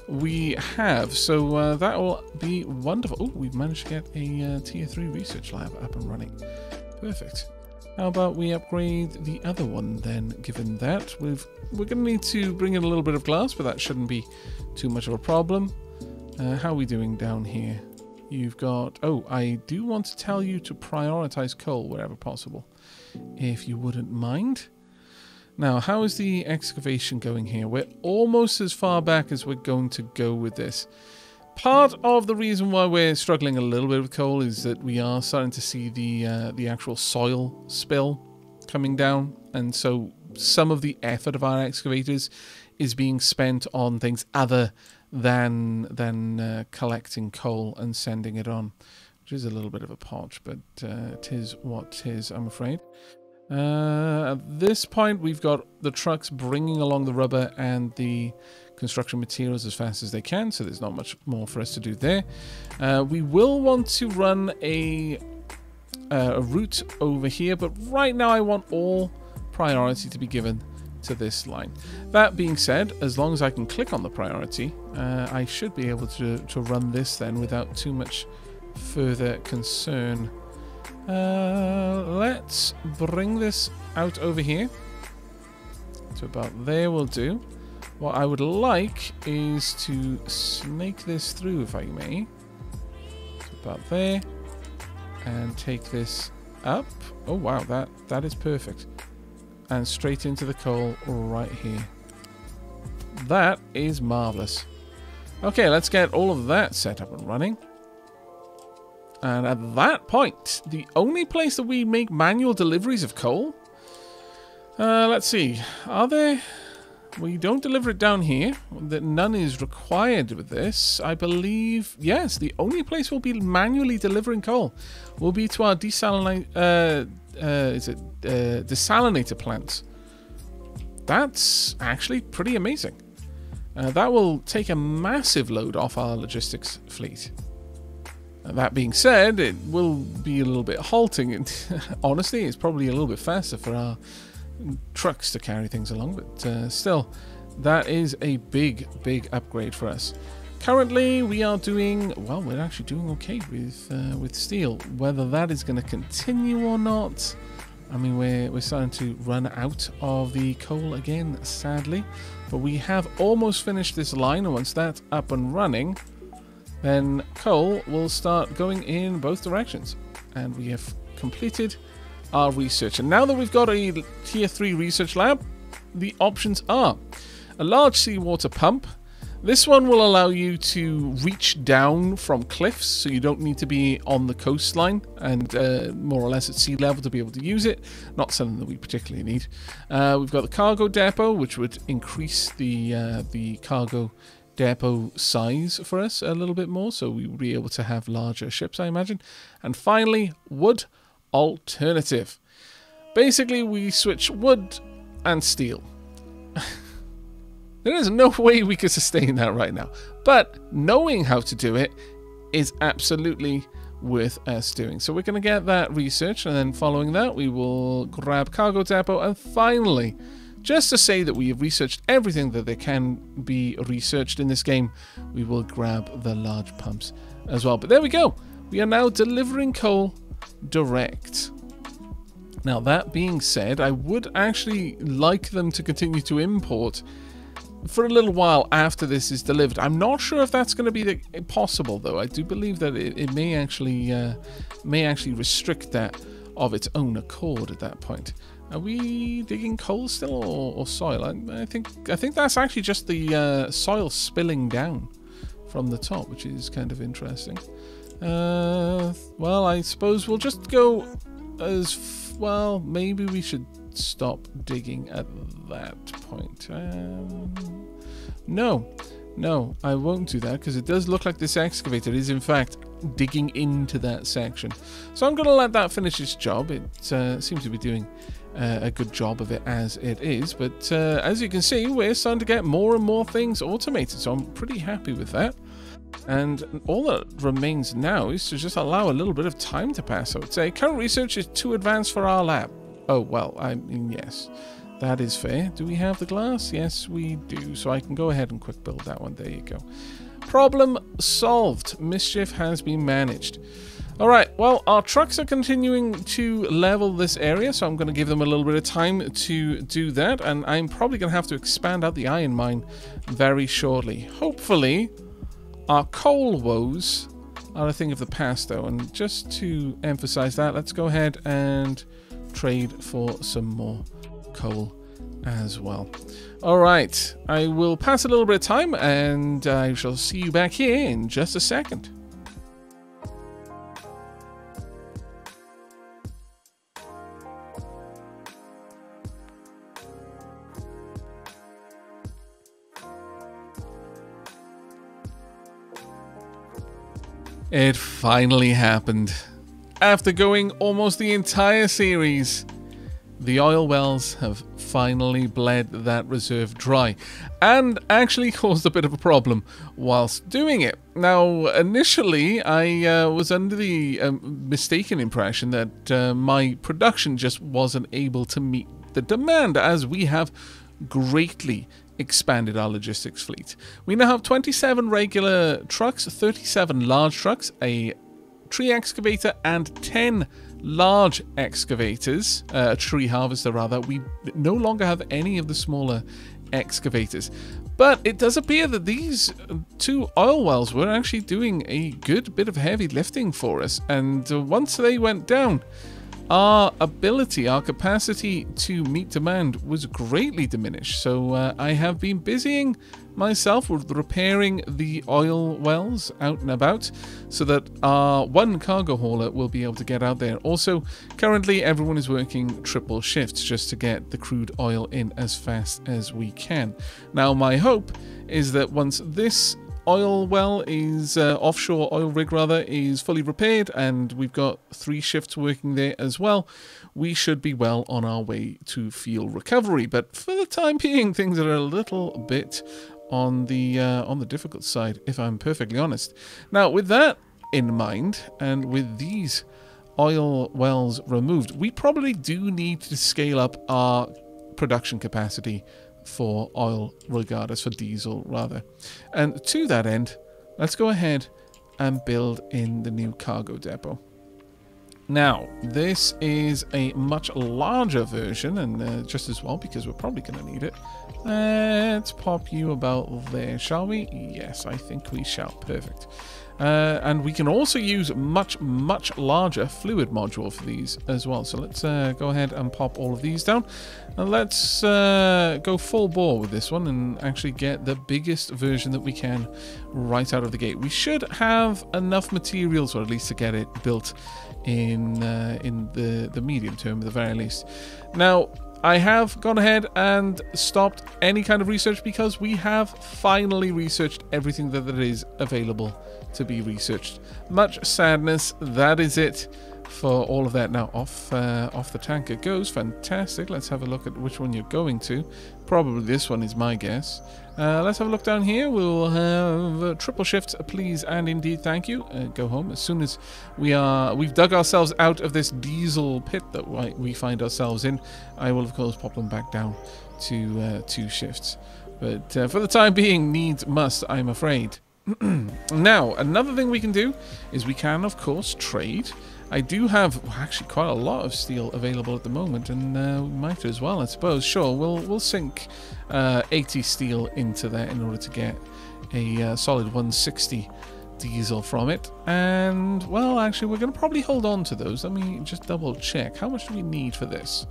we have. So uh, that will be wonderful. Oh, we've managed to get a uh, tier 3 research lab up and running. Perfect. How about we upgrade the other one then, given that? We've, we're going to need to bring in a little bit of glass, but that shouldn't be too much of a problem. Uh, how are we doing down here? You've got... Oh, I do want to tell you to prioritize coal wherever possible, if you wouldn't mind. Now, how is the excavation going here? We're almost as far back as we're going to go with this. Part of the reason why we're struggling a little bit with coal is that we are starting to see the uh, the actual soil spill coming down, and so some of the effort of our excavators is being spent on things other than than uh, collecting coal and sending it on, which is a little bit of a podge, but uh, tis what tis, I'm afraid. Uh, at this point, we've got the trucks bringing along the rubber and the construction materials as fast as they can, so there's not much more for us to do there. Uh, we will want to run a, uh, a route over here, but right now I want all priority to be given to this line. That being said, as long as I can click on the priority, uh, I should be able to, to run this then without too much further concern. Uh, let's bring this out over here. To about there will do. What I would like is to snake this through, if I may. About there. And take this up. Oh, wow, that, that is perfect. And straight into the coal right here. That is marvellous. Okay, let's get all of that set up and running. And at that point, the only place that we make manual deliveries of coal... Uh, let's see. Are there... We don't deliver it down here. That None is required with this. I believe... Yes, the only place we'll be manually delivering coal will be to our desalinate... Uh, uh, is it... Uh, desalinator plants. That's actually pretty amazing. Uh, that will take a massive load off our logistics fleet. That being said, it will be a little bit halting, [laughs] honestly, it's probably a little bit faster for our trucks to carry things along, but uh, still, that is a big, big upgrade for us. Currently, we are doing well. We're actually doing okay with uh, with steel. Whether that is going to continue or not, I mean, we're we're starting to run out of the coal again, sadly. But we have almost finished this line, and once that's up and running, then coal will start going in both directions. And we have completed our research. And now that we've got a tier 3 research lab, the options are a large seawater pump. This one will allow you to reach down from cliffs, so you don't need to be on the coastline and uh, more or less at sea level to be able to use it. Not something that we particularly need. Uh, we've got the cargo depot, which would increase the uh, the cargo depot size for us a little bit more, so we would be able to have larger ships, I imagine. And finally, wood alternative. Basically, we switch wood and steel. [laughs] there is no way we could sustain that right now. But knowing how to do it is absolutely worth us doing. So we're going to get that research, and then following that, we will grab cargo depot, and finally, just to say that we have researched everything that there can be researched in this game, we will grab the large pumps as well. But there we go. We are now delivering coal direct. Now, that being said, I would actually like them to continue to import for a little while after this is delivered. I'm not sure if that's going to be the, possible, though. I do believe that it, it may actually uh, may actually restrict that of its own accord at that point. Are we digging coal still or, or soil? I, I, think I think that's actually just the uh, soil spilling down from the top, which is kind of interesting. Uh, well, I suppose we'll just go as well. Maybe we should stop digging at that point. Um, no, no, I won't do that because it does look like this excavator is in fact digging into that section. So I'm going to let that finish its job. It uh, seems to be doing uh, a good job of it as it is. But uh, as you can see, we're starting to get more and more things automated, so I'm pretty happy with that. And all that remains now is to just allow a little bit of time to pass, I would say. Current research is too advanced for our lab. Oh, well, I mean, yes, that is fair. Do we have the glass? Yes, we do. So I can go ahead and quick build that one. There you go. Problem solved. Mischief has been managed. Alright, well, our trucks are continuing to level this area, so I'm going to give them a little bit of time to do that, and I'm probably going to have to expand out the iron mine very shortly. Hopefully, our coal woes are a thing of the past, though, and just to emphasize that, let's go ahead and trade for some more coal as well. Alright, I will pass a little bit of time, and I shall see you back here in just a second. It finally happened. After going almost the entire series, the oil wells have finally bled that reserve dry and actually [laughs] caused a bit of a problem whilst doing it. Now, initially, I uh, was under the um, mistaken impression that uh, my production just wasn't able to meet the demand as we have greatly expanded our logistics fleet. We now have 27 regular trucks, 37 large trucks, a tree excavator, and 10 large excavators, uh, a tree harvester rather. We no longer have any of the smaller excavators. But it does appear that these two oil wells were actually doing a good bit of heavy lifting for us. And uh, once they went down, our ability, our capacity to meet demand was greatly diminished. So uh, I have been busying myself with repairing the oil wells out and about so that our one cargo hauler will be able to get out there. Also, currently everyone is working triple shifts just to get the crude oil in as fast as we can. Now, my hope is that once this oil well is uh, offshore oil rig rather is fully repaired and we've got three shifts working there as well we should be well on our way to fuel recovery but for the time being things are a little bit on the uh, on the difficult side, if I'm perfectly honest. Now, with that in mind, and with these oil wells removed, we probably do need to scale up our production capacity for oil, regardless for diesel rather. And to that end, let's go ahead and build in the new cargo depot. Now, this is a much larger version, and uh, just as well because we're probably going to need it. Let's pop you about there, shall we? Yes, I think we shall. Perfect. Uh, and we can also use much, much larger fluid module for these as well. So let's uh, go ahead and pop all of these down. Let's uh, go full bore with this one and actually get the biggest version that we can right out of the gate. We should have enough materials, or at least to get it built in uh, in the, the medium term at the very least. Now, I have gone ahead and stopped any kind of research because we have finally researched everything that available to be researched. Much sadness, that is it for all of that. Now off uh, off the tank it goes. Fantastic. Let's have a look at which one you're going to. Probably this one is my guess. Uh, let's have a look down here. We'll have triple shift, please, and indeed, thank you. Uh, go home as soon as we are. We've dug ourselves out of this diesel pit that we find ourselves in. I will, of course, pop them back down to uh, two shifts. But uh, for the time being, needs must, I'm afraid. [clears throat] now, another thing we can do is we can, of course, trade. I do have actually quite a lot of steel available at the moment, and uh, we might as well, I suppose. Sure, we'll we'll sink uh, 80 steel into there in order to get a uh, solid 160 diesel from it. And well, actually, we're going to probably hold on to those. Let me just double check. How much do we need for this?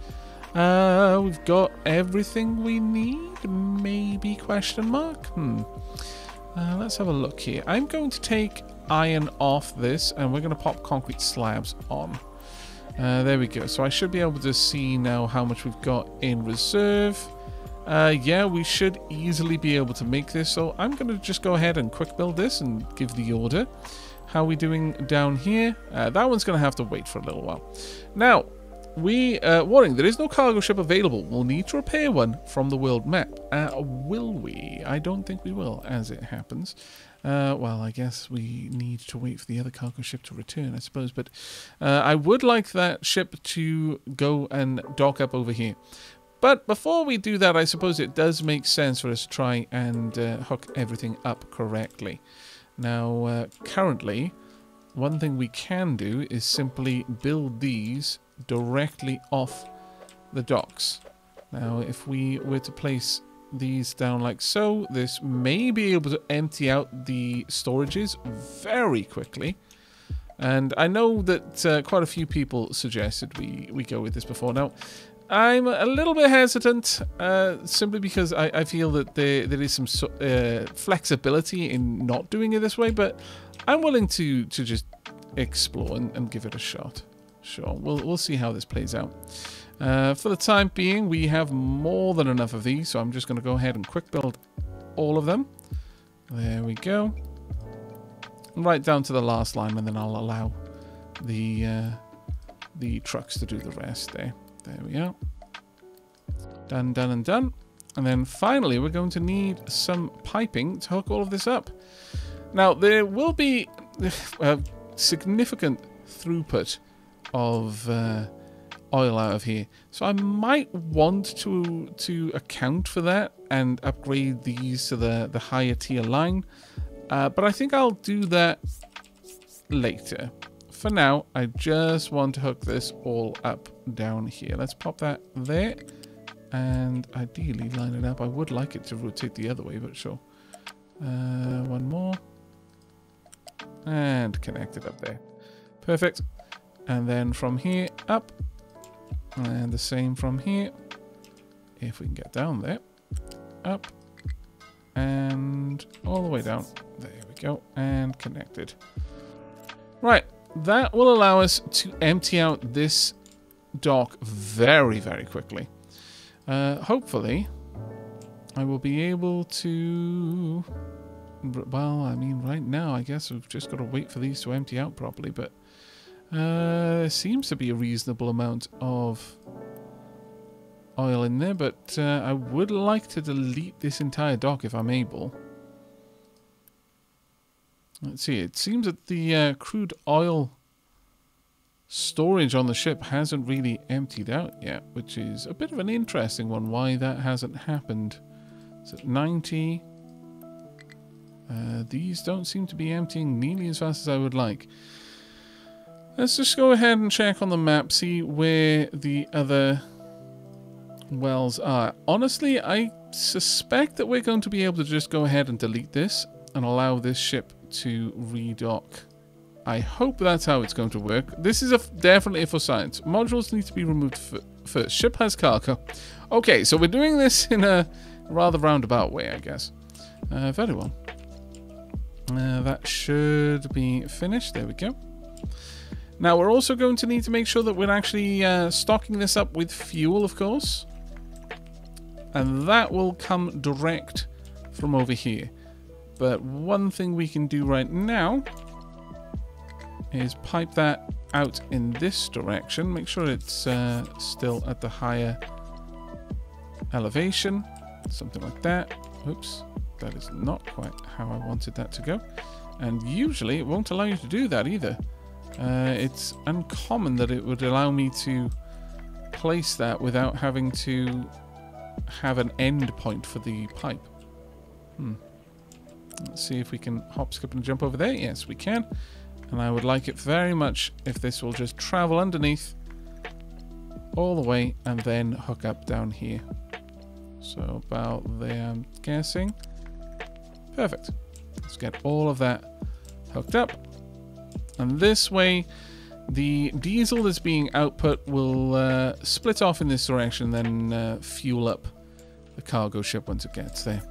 Uh, we've got everything we need. Maybe question mark. Hmm. Uh, let's have a look here. I'm going to take iron off this and we're going to pop concrete slabs on. Uh, there we go. So I should be able to see now how much we've got in reserve. Uh, yeah, we should easily be able to make this. So I'm going to just go ahead and quick build this and give the order. How are we doing down here? Uh, that one's going to have to wait for a little while. Now, we, uh, warning, there is no cargo ship available. We'll need to repair one from the world map. Uh, will we? I don't think we will, as it happens. Uh, well, I guess we need to wait for the other cargo ship to return, I suppose. But uh, I would like that ship to go and dock up over here. But before we do that, I suppose it does make sense for us to try and uh, hook everything up correctly. Now, uh, currently, one thing we can do is simply build these directly off the docks. Now, if we were to place these down like so, this may be able to empty out the storages very quickly. And I know that uh, quite a few people suggested we, we go with this before. Now, I'm a little bit hesitant, uh, simply because I, I, feel that there, there is some so, uh, flexibility in not doing it this way, but I'm willing to, to just explore and, and give it a shot. Sure, we'll, we'll see how this plays out. Uh, for the time being, we have more than enough of these, so I'm just going to go ahead and quick build all of them. There we go. Right down to the last line, and then I'll allow the uh, the trucks to do the rest there. There we go. Done, done, and done. And then finally, we're going to need some piping to hook all of this up. Now, there will be a [sighs] significant throughput of uh, oil out of here. So I might want to to account for that and upgrade these to the, the higher tier line. Uh, but I think I'll do that later. For now, I just want to hook this all up down here. Let's pop that there. and ideally line it up. I would like it to rotate the other way, but sure. Uh, one more. And connect it up there. Perfect. And then from here up. And the same from here. If we can get down there. Up. And all the way down. There we go. And connected. Right. That will allow us to empty out this dock very, very quickly. Uh, hopefully, I will be able to... Well, I mean, right now, I guess we've just got to wait for these to empty out properly, but uh, there seems to be a reasonable amount of oil in there, but uh, I would like to delete this entire dock if I'm able. Let's see, it seems that the uh, crude oil storage on the ship hasn't really emptied out yet, which is a bit of an interesting one, why that hasn't happened. It's at 90. Uh, these don't seem to be emptying nearly as fast as I would like. Let's just go ahead and check on the map, see where the other wells are. Honestly, I suspect that we're going to be able to just go ahead and delete this and allow this ship to redock. I hope that's how it's going to work. This is a definitely for science. Modules need to be removed first. Ship has cargo. Okay, so we're doing this in a rather roundabout way, I guess. Uh, very well. Uh, that should be finished. There we go. Now, we're also going to need to make sure that we're actually uh, stocking this up with fuel, of course. And that will come direct from over here. But one thing we can do right now is pipe that out in this direction. Make sure it's uh, still at the higher elevation. Something like that. Oops, that is not quite how I wanted that to go. And usually it won't allow you to do that either. Uh, it's uncommon that it would allow me to place that without having to have an end point for the pipe. Hmm. Let's see if we can hop, skip, and jump over there. Yes, we can. And I would like it very much if this will just travel underneath all the way and then hook up down here. So about there, I'm guessing. Perfect. Let's get all of that hooked up. And this way, the diesel that's being output will uh, split off in this direction, then uh, fuel up the cargo ship once it gets there.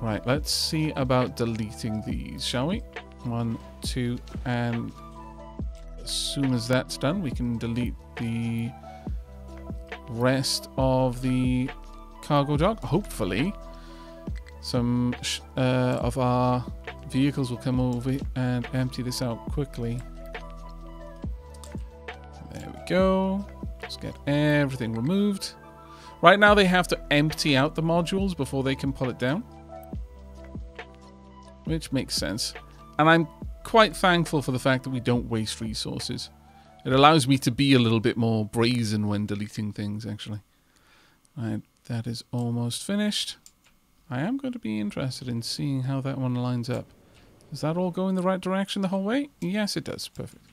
Right, let's see about deleting these, shall we? One, two, and as soon as that's done, we can delete the rest of the cargo dock. Hopefully, some uh, of our vehicles will come over and empty this out quickly. There we go. Let's get everything removed. Right now they have to empty out the modules before they can pull it down. Which makes sense. And I'm quite thankful for the fact that we don't waste resources. It allows me to be a little bit more brazen when deleting things, actually. Right, that is almost finished. I am going to be interested in seeing how that one lines up. Does that all go in the right direction the whole way? Yes, it does. Perfect.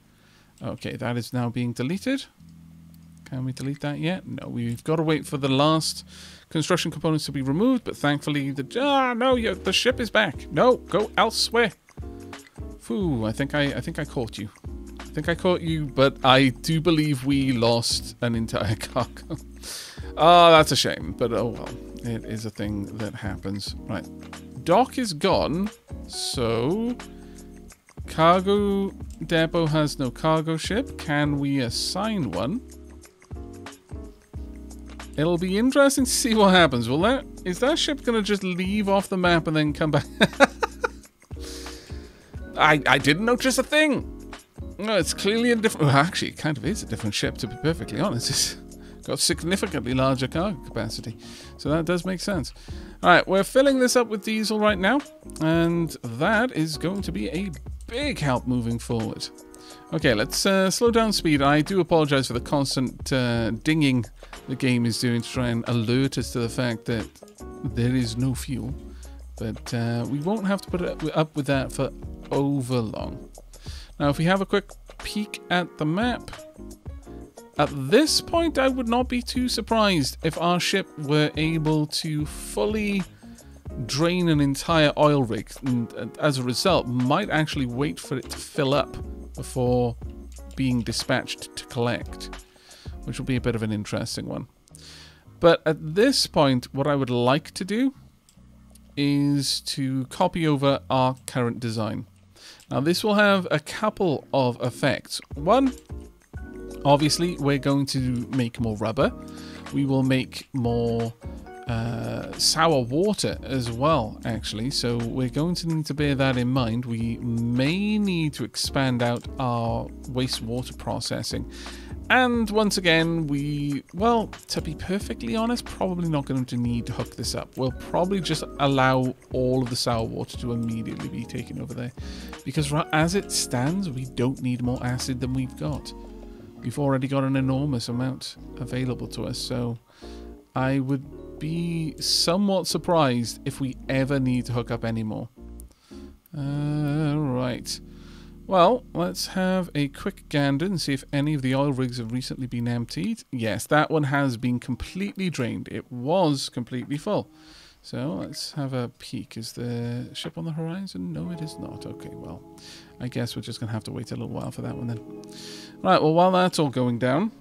Okay, that is now being deleted. Can we delete that yet? No, we've got to wait for the last construction components to be removed, but thankfully the... Ah, no, the ship is back. No, go elsewhere. Phew, I think I, I think I caught you. I think I caught you, but I do believe we lost an entire [laughs] cargo. oh, that's a shame, but oh well. It is a thing that happens. Right. Dock is gone, so... Cargo depot has no cargo ship. Can we assign one? It'll be interesting to see what happens. Will that is that ship gonna just leave off the map and then come back? [laughs] I I didn't notice a thing. No, it's clearly a different. Well, actually, it kind of is a different ship to be perfectly honest. [laughs] Got significantly larger cargo capacity, so that does make sense. All right, we're filling this up with diesel right now, and that is going to be a big help moving forward. Okay, let's uh, slow down speed. I do apologize for the constant uh, dinging the game is doing to try and alert us to the fact that there is no fuel. But uh, we won't have to put up with that for over long. Now, if we have a quick peek at the map, At this point, I would not be too surprised if our ship were able to fully drain an entire oil rig, and, and as a result, might actually wait for it to fill up before being dispatched to collect, which will be a bit of an interesting one. But at this point, what I would like to do is to copy over our current design. Now this will have a couple of effects. One, obviously we're going to make more rubber. We will make more uh, sour water as well, actually. So we're going to need to bear that in mind. We may need to expand out our wastewater processing. And once again, we, well, to be perfectly honest, probably not going to need to hook this up. We'll probably just allow all of the sour water to immediately be taken over there. Because as it stands, we don't need more acid than we've got. We've already got an enormous amount available to us, so I would be somewhat surprised if we ever need to hook up anymore. Uh, right. Well, let's have a quick gander and see if any of the oil rigs have recently been emptied. Yes, that one has been completely drained. It was completely full. So let's have a peek. Is the ship on the horizon? No, it is not. Okay, well, I guess we're just going to have to wait a little while for that one then. Right, well, while that's all going down,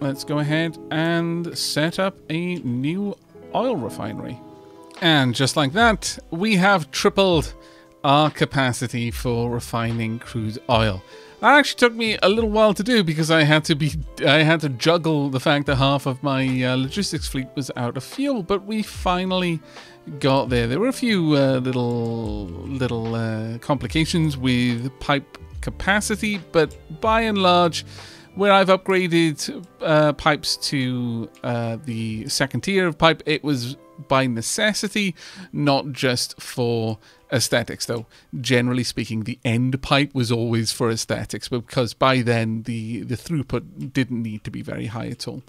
let's go ahead and set up a new oil refinery. And just like that, we have tripled our capacity for refining crude oil. That actually took me a little while to do because I had to be I had to juggle the fact that half of my uh, logistics fleet was out of fuel, but we finally got there. There were a few uh, little little uh, complications with pipe capacity, but by and large, where I've upgraded uh, pipes to uh, the second tier of pipe, it was by necessity, not just for aesthetics, though. Generally speaking, the end pipe was always for aesthetics, because by then the, the throughput didn't need to be very high at all.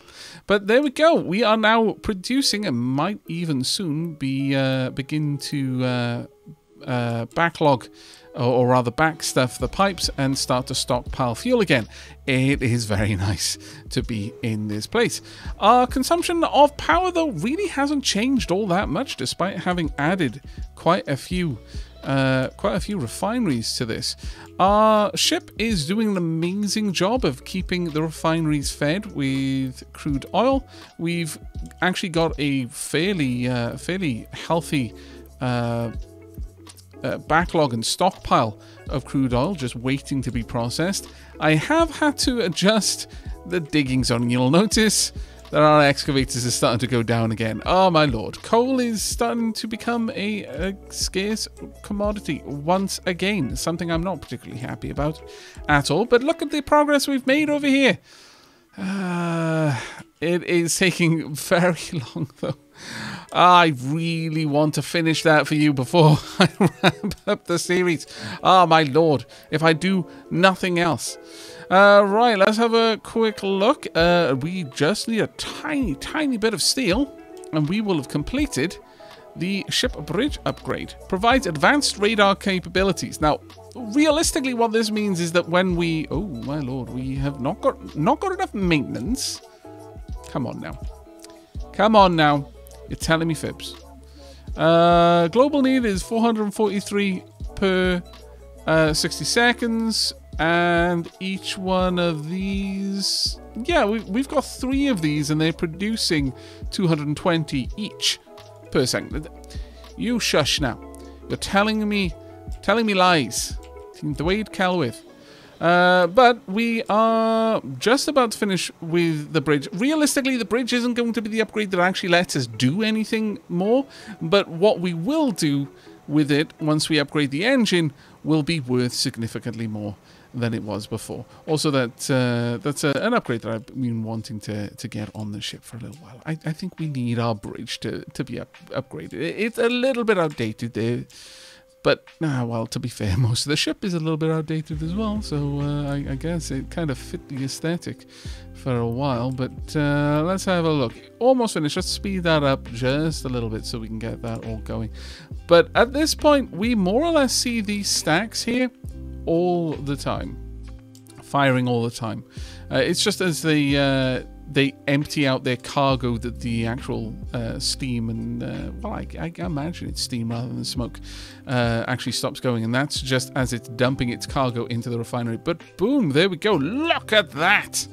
But there we go. We are now producing and might even soon be uh, begin to uh, uh, backlog or, rather back stuff the pipes and start to stockpile fuel again. It is very [laughs] nice to be in this place. Our consumption of power, though, really hasn't changed all that much, despite having added quite a few uh, quite a few refineries to this. Our ship is doing an amazing job of keeping the refineries fed with crude oil. We've actually got a fairly uh, fairly healthy uh, uh, backlog and stockpile of crude oil just waiting to be processed. I have had to adjust the digging zone. You'll notice that our excavators are starting to go down again. Oh my lord, coal is starting to become a, a scarce commodity once again. Something I'm not particularly happy about at all. But look at the progress we've made over here. Uh, it is taking [laughs] very long though. I really want to finish that for you before [laughs] I wrap up the series. Ah, oh, my lord, if I do nothing else. Uh, right, let's have a quick look. Uh, we just need a tiny, tiny bit of steel, and we will have completed the ship bridge upgrade. Provides advanced radar capabilities. Now, realistically, what this means is that when we... Oh, my lord, we have not got, not got enough maintenance. Come on now. Come on now. You're telling me fibs. Uh, global need is 443 per uh, 60 seconds. And each one of these... Yeah, we, we've got three of these and they're producing 220 each per second. You shush now. You're telling me, telling me lies. Dweud Celwydd. Uh, but we are just about to finish with the bridge. Realistically, the bridge isn't going to be the upgrade that actually lets us do anything more. But what we will do with it once we upgrade the engine will be worth significantly more than it was before. Also, that uh, that's a, an upgrade that I've been wanting to, to get on the ship for a little while. I, I think we need our bridge to, to be up, upgraded. It's a little bit outdated there. But, uh, well, to be fair, [laughs] most of the ship is a little bit outdated as well, so uh, I, I, guess it kind of fit the aesthetic for a while. But uh, let's have a look. Almost finished. Let's speed that up just a little bit so we can get that all going. But at this point, we more or less see these stacks here all the time, firing all the time. Uh, it's just as the uh, they empty out their cargo that the actual uh, steam and uh, well, I, I, imagine it's steam rather than smoke uh, actually stops going, and that's just as it's dumping its cargo into the refinery. But boom, there we go. Look at that.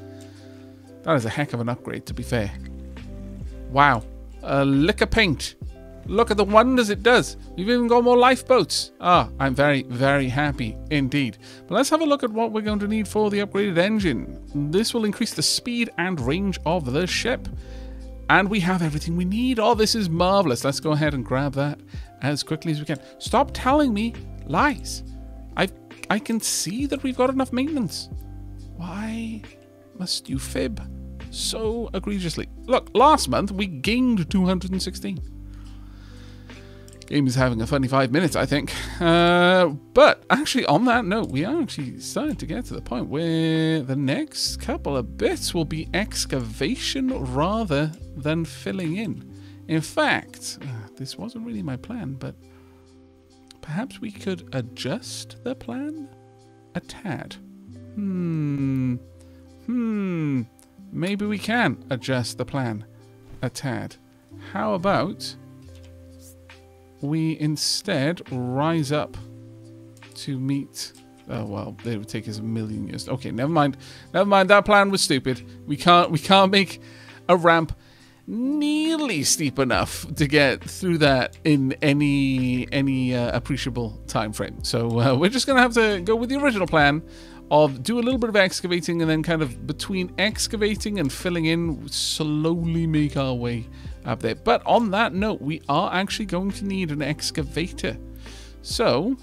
That is a heck of an upgrade, to be fair. Wow, a lick of paint. Look at the wonders it does. We've even got more lifeboats. Ah, I'm very, very happy indeed. But let's have a look at what we're going to need for the upgraded engine. This will increase the speed and range of the ship. And we have everything we need. Oh, this is marvelous. Let's go ahead and grab that as quickly as we can. Stop telling me lies. I I can see that we've got enough maintenance. Why must you fib so egregiously? Look, last month we gained 216. Game is having a funny five minutes, I think. Uh, but actually, on that note, we are actually starting to get to the point where the next couple of bits will be excavation rather than filling in. In fact, uh, this wasn't really my plan, but perhaps we could adjust the plan a tad. Hmm. Hmm. Maybe we can adjust the plan a tad. How about we instead rise up to meet. Oh well, it would take us a million years. Okay, never mind. Never mind. That plan was stupid. We can't. We can't make a ramp nearly steep enough to get through that in any any uh, appreciable time frame. So uh, we're just gonna have to go with the original plan of do a little bit of excavating and then kind of between excavating and filling in, slowly make our way up there. But on that note, we are actually going to need an excavator. So,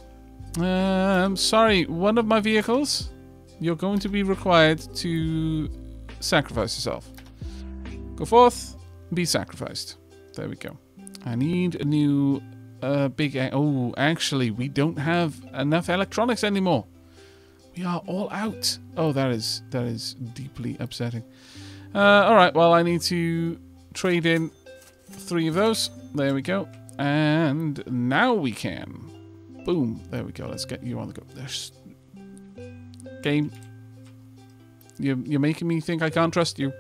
um, sorry, one of my vehicles, you're going to be required to sacrifice yourself. Go forth, be sacrificed. There we go. I need a new uh, big... Oh, actually, we don't have enough electronics anymore. We are all out. Oh, that is that is deeply upsetting. Uh, all right, well, I need to trade in three of those. There we go. And now we can. Boom. There we go. Let's get you on the go. There's game. You're, you're making me think I can't trust you.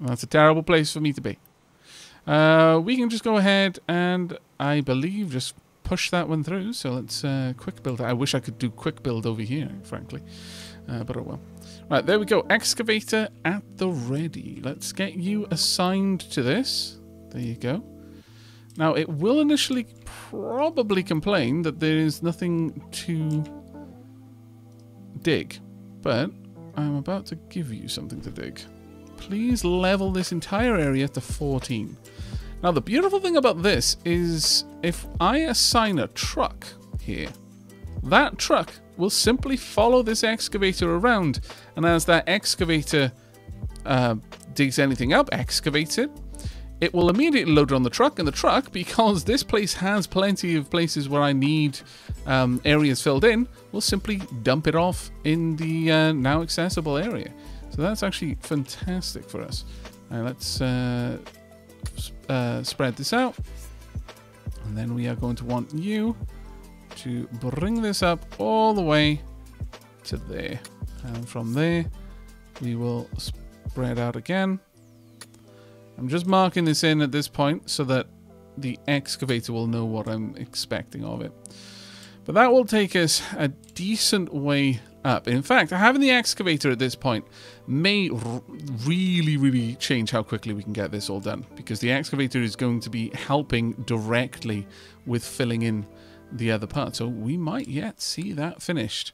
That's a terrible place for me to be. Uh, we can just go ahead and I believe just push that one through. So let's uh, quick build. I wish I could do quick build over here, frankly. Uh, but oh well. Right, there we go. Excavator at the ready. Let's get you assigned to this. There you go. Now, it will initially probably complain that there is nothing to dig. But I'm about to give you something to dig. Please level this entire area to 14. Now, the beautiful thing about this is if I assign a truck here, that truck will simply follow this excavator around. And as that excavator uh, digs anything up, excavates it, it will immediately load it on the truck. And the truck, because this place has plenty of places where I need um, areas filled in, will simply dump it off in the uh, now accessible area. So that's actually fantastic for us. Now let's uh, uh, spread this out. And then we are going to want you to bring this up all the way to there. And from there, we will spread out again. I'm just marking this in at this point so that the excavator will know what I'm expecting of it. But that will take us a decent way up. In fact, having the excavator at this point may really, really change how quickly we can get this all done because the excavator is going to be helping directly with filling in the other part. So we might yet see that finished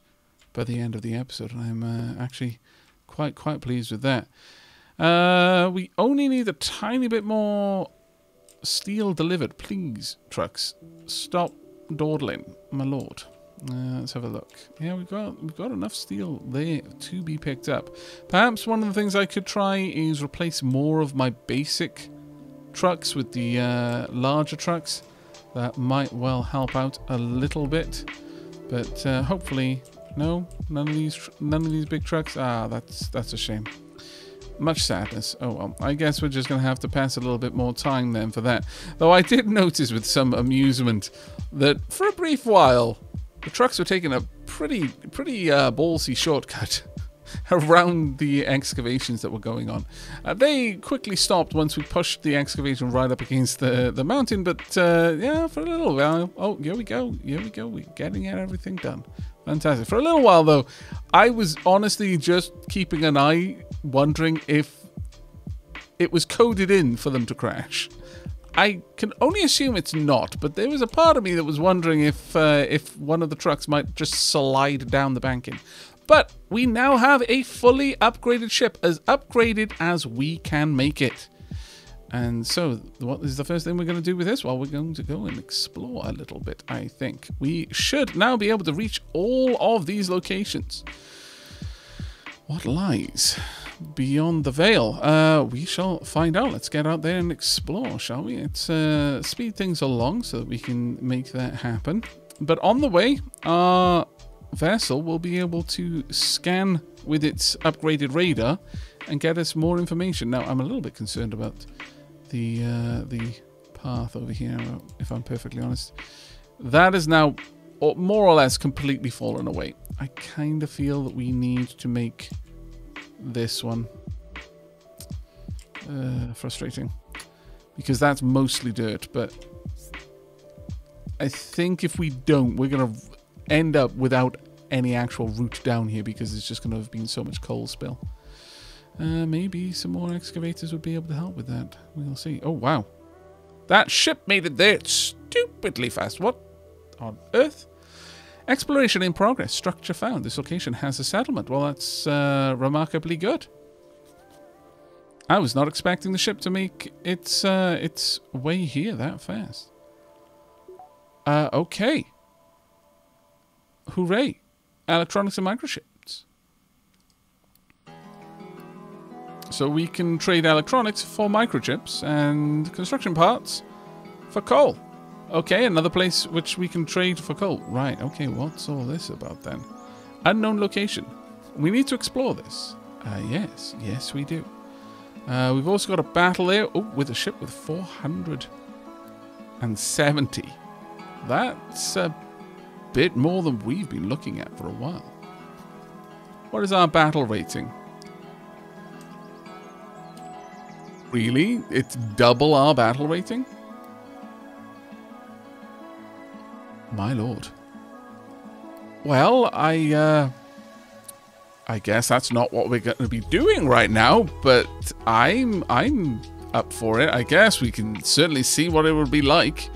by the end of the episode. I'm uh, actually quite, quite pleased with that. Uh, we only need a tiny bit more steel delivered. Please, trucks, stop dawdling, my lord. Uh, let's have a look. Yeah, we've got we've got enough steel there to be picked up. Perhaps one of the things I could try is replace more of my basic trucks with the uh, larger trucks. That might well help out a little bit, but uh, hopefully, no, none of these none of these big trucks. Ah, that's that's a shame. Much sadness. Oh well, I guess we're just going to have to pass a little bit more time then for that. Though I did notice with some amusement that for a brief while the trucks were taking a pretty, pretty uh, ballsy shortcut [laughs] around the excavations that were going on. Uh, they quickly stopped once we pushed the excavation right up against the, the mountain, but uh, yeah, for a little while. Oh, here we go. Here we go. We're getting everything done. Fantastic. For a little while, though, I was honestly just keeping an eye, wondering if it was coded in for them to crash. I can only assume it's not, but there was a part of me that was wondering if uh, if one of the trucks might just slide down the banking. But we now have a fully upgraded ship, as upgraded as we can make it. And so, what is the first thing we're going to do with this? Well, we're going to go and explore a little bit, I think. We should now be able to reach all of these locations. What lies beyond the veil? Uh, we shall find out. Let's get out there and explore, shall we? Let's uh, speed things along so that we can make that happen. But on the way, our vessel will be able to scan with its upgraded radar and get us more information. Now, I'm a little bit concerned about the uh, the path over here, if I'm perfectly honest. That is now more or less completely fallen away. I kind of feel that we need to make this one uh, frustrating because that's mostly dirt, but I think if we don't, we're going to end up without any actual route down here because it's just going to have been so much coal spill. Uh, maybe some more excavators would be able to help with that. We'll see. Oh, wow. That ship made it there stupidly fast. What on earth? Exploration in progress. Structure found. This location has a settlement. Well, that's uh, remarkably good. I was not expecting the ship to make its uh, its way here that fast. Uh, okay. Hooray. Electronics and microchips. So we can trade electronics for microchips and construction parts for coal. Okay, another place which we can trade for coal. Right, okay, what's all this about then? Unknown location. We need to explore this. Uh, yes, yes we do. Uh, we've also got a battle there. Oh, with a ship with 470. That's a bit more than we've been looking at for a while. What is our battle rating? Really? It's double our battle rating? My lord. Well, I, uh... I guess that's not what we're going to be doing right now, but I'm I'm up for it. I guess we can certainly see what it would be like.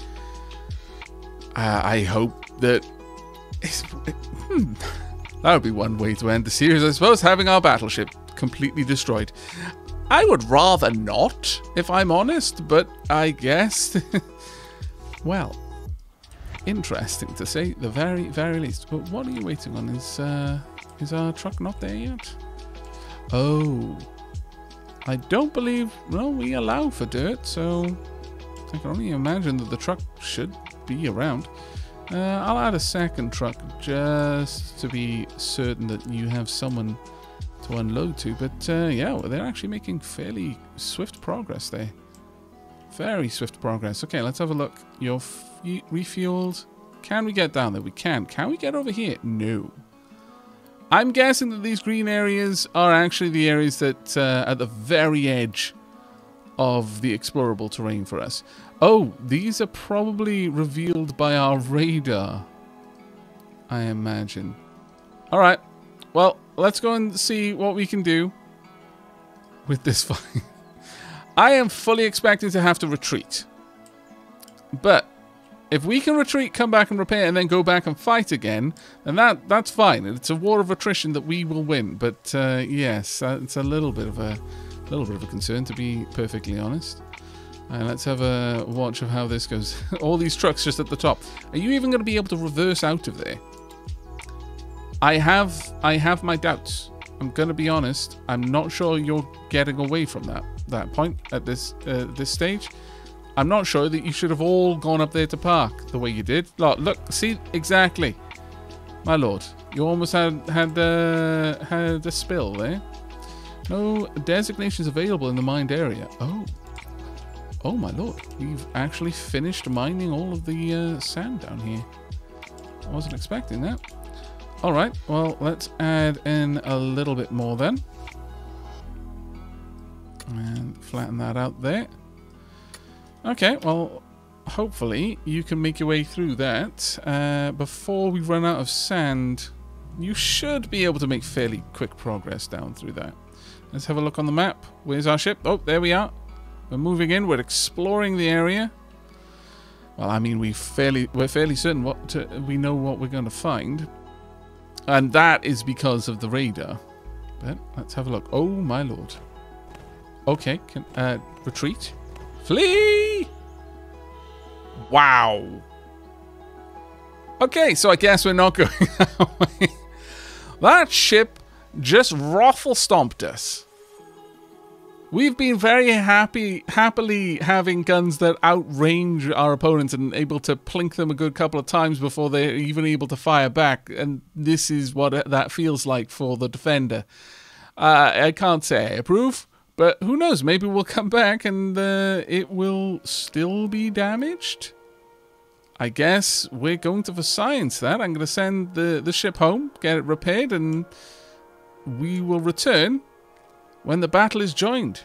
Uh, I hope that hmm, that would be one way to end the series, I suppose, having our battleship completely destroyed. I would rather not, if I'm honest, but I guess. [laughs] well, interesting to say the very, very least. But what are you waiting on? Is uh, is our truck not there yet? Oh, I don't believe. Well, we allow for dirt, so I can only imagine that the truck should be around. Uh, I'll add a second truck just to be certain that you have someone to unload to. But uh, yeah, well, they're actually making fairly swift progress there. Very swift progress. Okay, let's have a look. You're refueled. Can we get down there? We can. Can we get over here? No. I'm guessing that these green areas are actually the areas that uh, at the very edge of the explorable terrain for us. Oh, these are probably revealed by our radar. I imagine. Alright. Well, let's go and see what we can do with this [laughs] fight. I am fully expecting to have to retreat. But if we can retreat, come back and repair, and then go back and fight again, then that that's fine. It's a war of attrition that we will win. But uh, yes, uh, it's a little bit of a little bit of a concern, to be perfectly honest. Uh, let's have a watch of how this goes. [laughs] All these trucks just at the top. Are you even going to be able to reverse out of there? I have I have my doubts. I'm going to be honest. I'm not sure you're getting away from that that point at this uh, this stage. I'm not sure that you should have all gone up there to park the way you did. Look, look see exactly, my lord. You almost had had uh, had a spill there. No designations available in the mined area. Oh, oh my lord, we've actually finished mining all of the uh, sand down here. I wasn't expecting that. All right. Well, let's add in a little bit more then. And flatten that out there. Okay, well, hopefully you can make your way through that. Uh, before we run out of sand, you should be able to make fairly quick progress down through that. Let's have a look on the map. Where's our ship? Oh, there we are. We're moving in. We're exploring the area. Well, I mean, we fairly we're fairly certain what to, we know what we're going to find, and that is because of the radar. But let's have a look. Oh my lord. Okay, can uh, retreat, flee. Wow. Okay, so I guess we're not [laughs] going that way. That ship just ruffle stomped us. We've been very happy, happily having guns that outrange our opponents and able to plink them a good couple of times before they're even able to fire back. And this is what that feels like for the defender. Uh, I can't say I approve, but who knows? Maybe we'll come back and uh, it will still be damaged. I guess we're going to for science that. I'm going to send the, the ship home, get it repaired, and we will return when the battle is joined.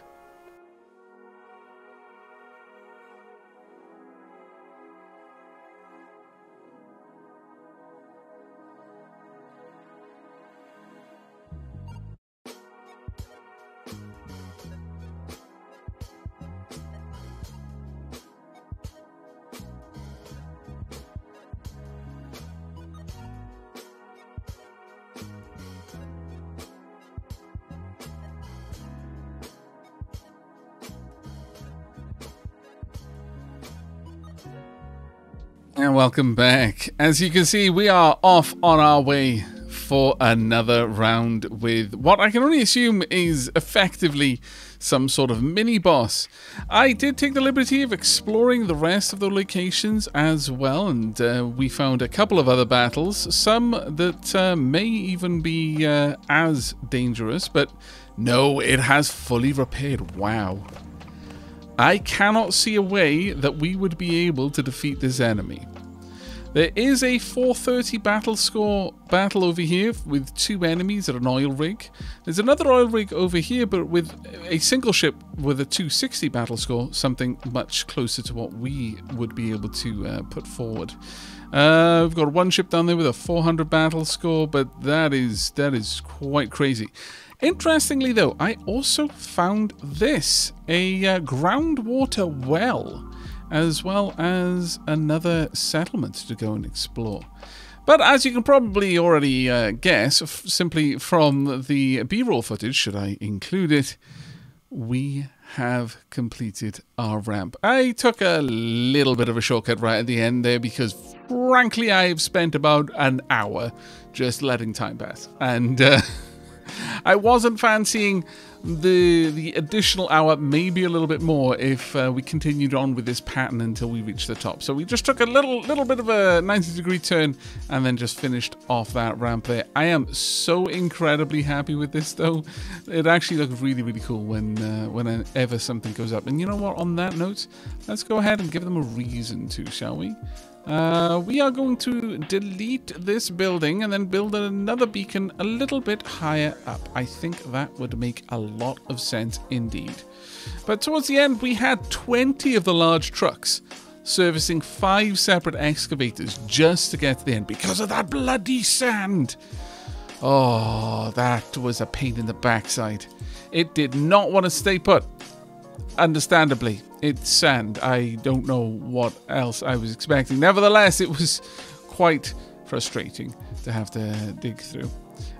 Welcome back. As you can see, we are off on our way for another round with what I can only assume is effectively some sort of mini boss. I did take the liberty of exploring the rest of the locations as well, and uh, we found a couple of other battles, some that uh, may even be uh, as dangerous, but no, it has fully repaired. Wow. I cannot see a way that we would be able to defeat this enemy. There is a 430 battle score battle over here with two enemies at an oil rig. There's another oil rig over here, but with a single ship with a 260 battle score, something much closer to what we would be able to uh, put forward. Uh, we've got one ship down there with a 400 battle score, but that is that is quite crazy. Interestingly, though, I also found this a uh, groundwater well, as well as another settlement to go and explore. But as you can probably already uh, guess, simply from the B roll footage, should I include it, we have completed our ramp. I took a little bit of a shortcut right at the end there because, frankly, I've spent about an hour just letting time pass. And. Uh, [laughs] I wasn't fancying the the additional hour, maybe a little bit more, if uh, we continued on with this pattern until we reached the top. So we just took a little little bit of a 90 degree turn and then just finished off that ramp there. I am so incredibly happy with this though. It actually looks really really cool when uh, whenever something goes up. And you know what? On that note, let's go ahead and give them a reason to, shall we? Uh, we are going to delete this building and then build another beacon a little bit higher up. I think that would make a lot of sense indeed. But towards the end, we had 20 of the large trucks servicing five separate excavators just to get to the end because of that bloody sand. Oh, that was a pain in the backside. It did not want to stay put. Understandably, it's sand. I don't know what else I was expecting. Nevertheless, it was quite frustrating to have to dig through.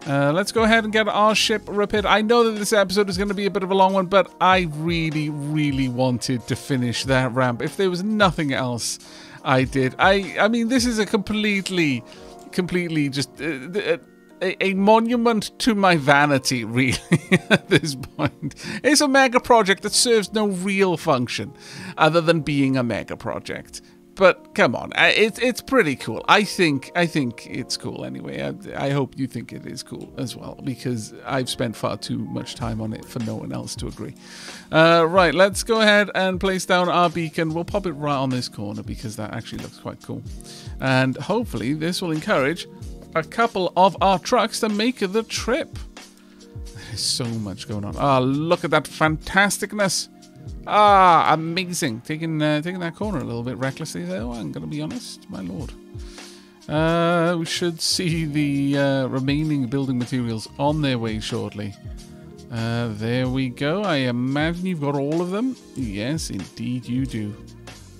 Uh, let's go ahead and get our ship repaired. I know that this episode is going to be a bit of a long one, but I really, really wanted to finish that ramp. If there was nothing else I did, I, I mean, this is a completely, completely just uh, uh a, a monument to my vanity, [laughs] really, at this point. It's a mega project that serves no real function other than being a mega project. But come on, it's it's pretty cool. I think I think it's cool anyway. I, I hope you think it is cool as well because I've spent far too much time on it for no one else to agree. Uh, right, let's go ahead and place down our beacon. We'll pop it right on this corner because that actually looks quite cool, and hopefully this will encourage a couple of our trucks to make the trip. There's so much going on. Ah, oh, look at that fantasticness. Ah, amazing. Taking uh, taking that corner a little bit recklessly though, I'm going to be honest. My lord. Uh, we should see the uh, remaining building materials on their way shortly. Uh, there we go. I imagine you've got all of them. Yes, indeed you do.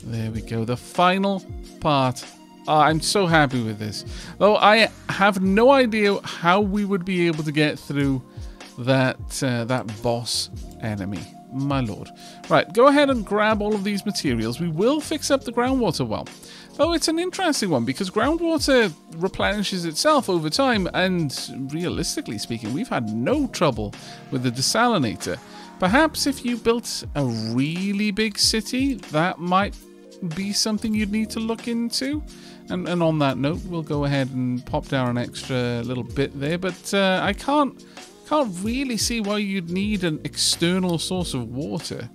There we go. The final part. Uh, I'm so happy with this. Though I have no idea how we would be able to get through that uh, that boss enemy. My lord. Right, go ahead and grab all of these materials. We will fix up the groundwater well. Oh, it's an interesting one because groundwater replenishes itself over time, and realistically speaking, we've had no trouble with the desalinator. Perhaps if you built a really big city, that might be something you'd need to look into. And, and on that note, we'll go ahead and pop down an extra little bit there, but uh, I can't can't really see why you'd need an external source of water.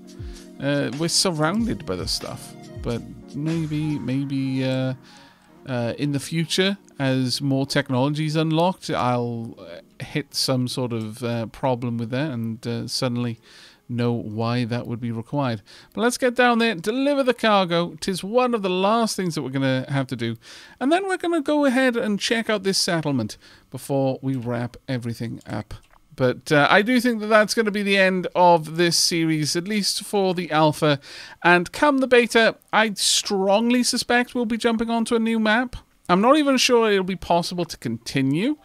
Uh, we're surrounded by the stuff, but maybe maybe uh, uh, in the future, as more technology is unlocked, I'll uh, hit some sort of uh, problem with that and uh, suddenly know why that would be required. But let's get down there, deliver the cargo. Tis one of the last things that we're going to have to do. And then we're going to go ahead and check out this settlement before we wrap everything up. But uh, I do think that that's going to be the end of this series, at least for the alpha. And come the beta, I strongly suspect we'll be jumping onto a new map. I'm not even sure it'll be possible to continue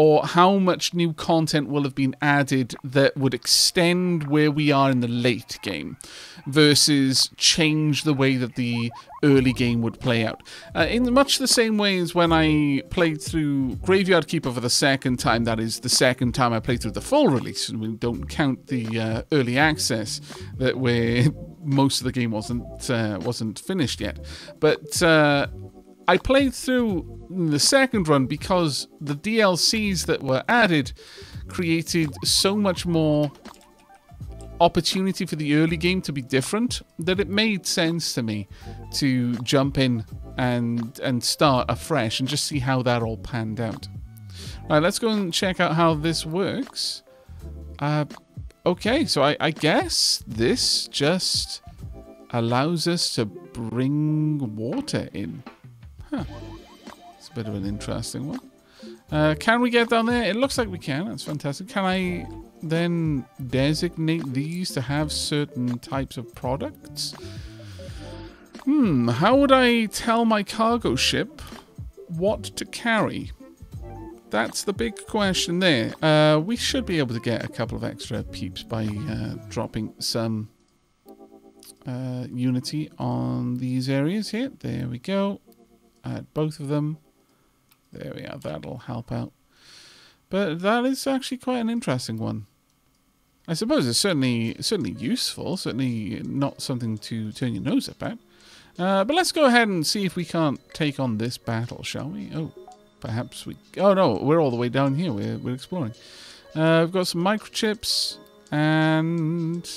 or how much new content will have been added that would extend where we are in the late game versus change the way that the early game would play out. Uh, in much the same way as when I played through Graveyard Keeper for the second time, that is the second time I played through the full release, and we don't count the uh, early access that where [laughs] most of the game wasn't uh, wasn't finished yet. But uh, I played through the second run because the DLCs that were added created so much more opportunity for the early game to be different that it made sense to me to jump in and and start afresh and just see how that all panned out. Right, let's go and check out how this works. Uh, okay, so I, I guess this just allows us to bring water in. Huh. It's a bit of an interesting one. Uh, can we get down there? It looks like we can. That's fantastic. Can I then designate these to have certain types of products? Hmm, how would I tell my cargo ship what to carry? That's the big question there. Uh, we should be able to get a couple of extra peeps by uh, dropping some uh, Unity on these areas here. There we go at both of them. There we are, that'll help out. But that is actually quite an interesting one. I suppose it's certainly certainly useful, certainly not something to turn your nose up at. Uh, but let's go ahead and see if we can't take on this battle, shall we? Oh, perhaps we... Oh, no, we're all the way down here. We're, we're exploring. Uh, we've got some microchips, and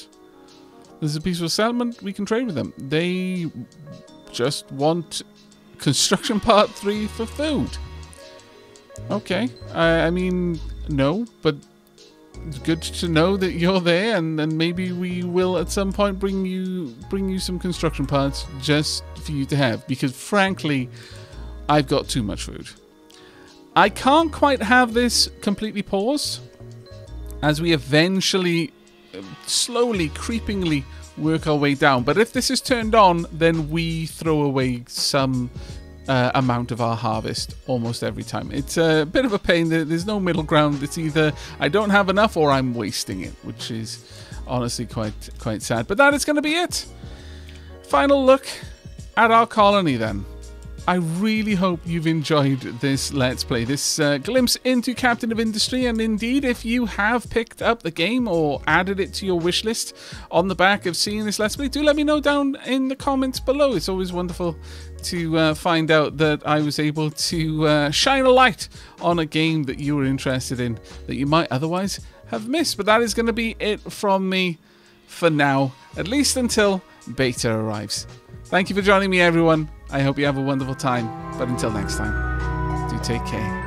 there's a peaceful settlement. We can trade with them. They just want construction part three for food. Okay, I, I mean, no, but it's good to know that you're there, and, and maybe we will at some point bring you bring you some construction parts just for you to have. Because frankly, I've got too much food. I can't quite have this completely pause, as we eventually, slowly, creepingly work our way down. But if this is turned on, then we throw away some uh, amount of our harvest almost every time. It's a bit of a pain. There's no middle ground. It's either I don't have enough or I'm wasting it, which is honestly quite quite sad. But that is going to be it. Final look at our colony then. I really hope you've enjoyed this Let's Play, this uh, glimpse into Captain of Industry, and indeed, if you have picked up the game or added it to your wish list on the back of seeing this Let's Play, do let me know down in the comments below. It's always wonderful to uh, find out that I was able to uh, shine a light on a game that you were interested in that you might otherwise have missed. But that is going to be it from me for now, at least until beta arrives. Thank you for joining me, everyone. I hope you have a wonderful time. But until next time, do take care.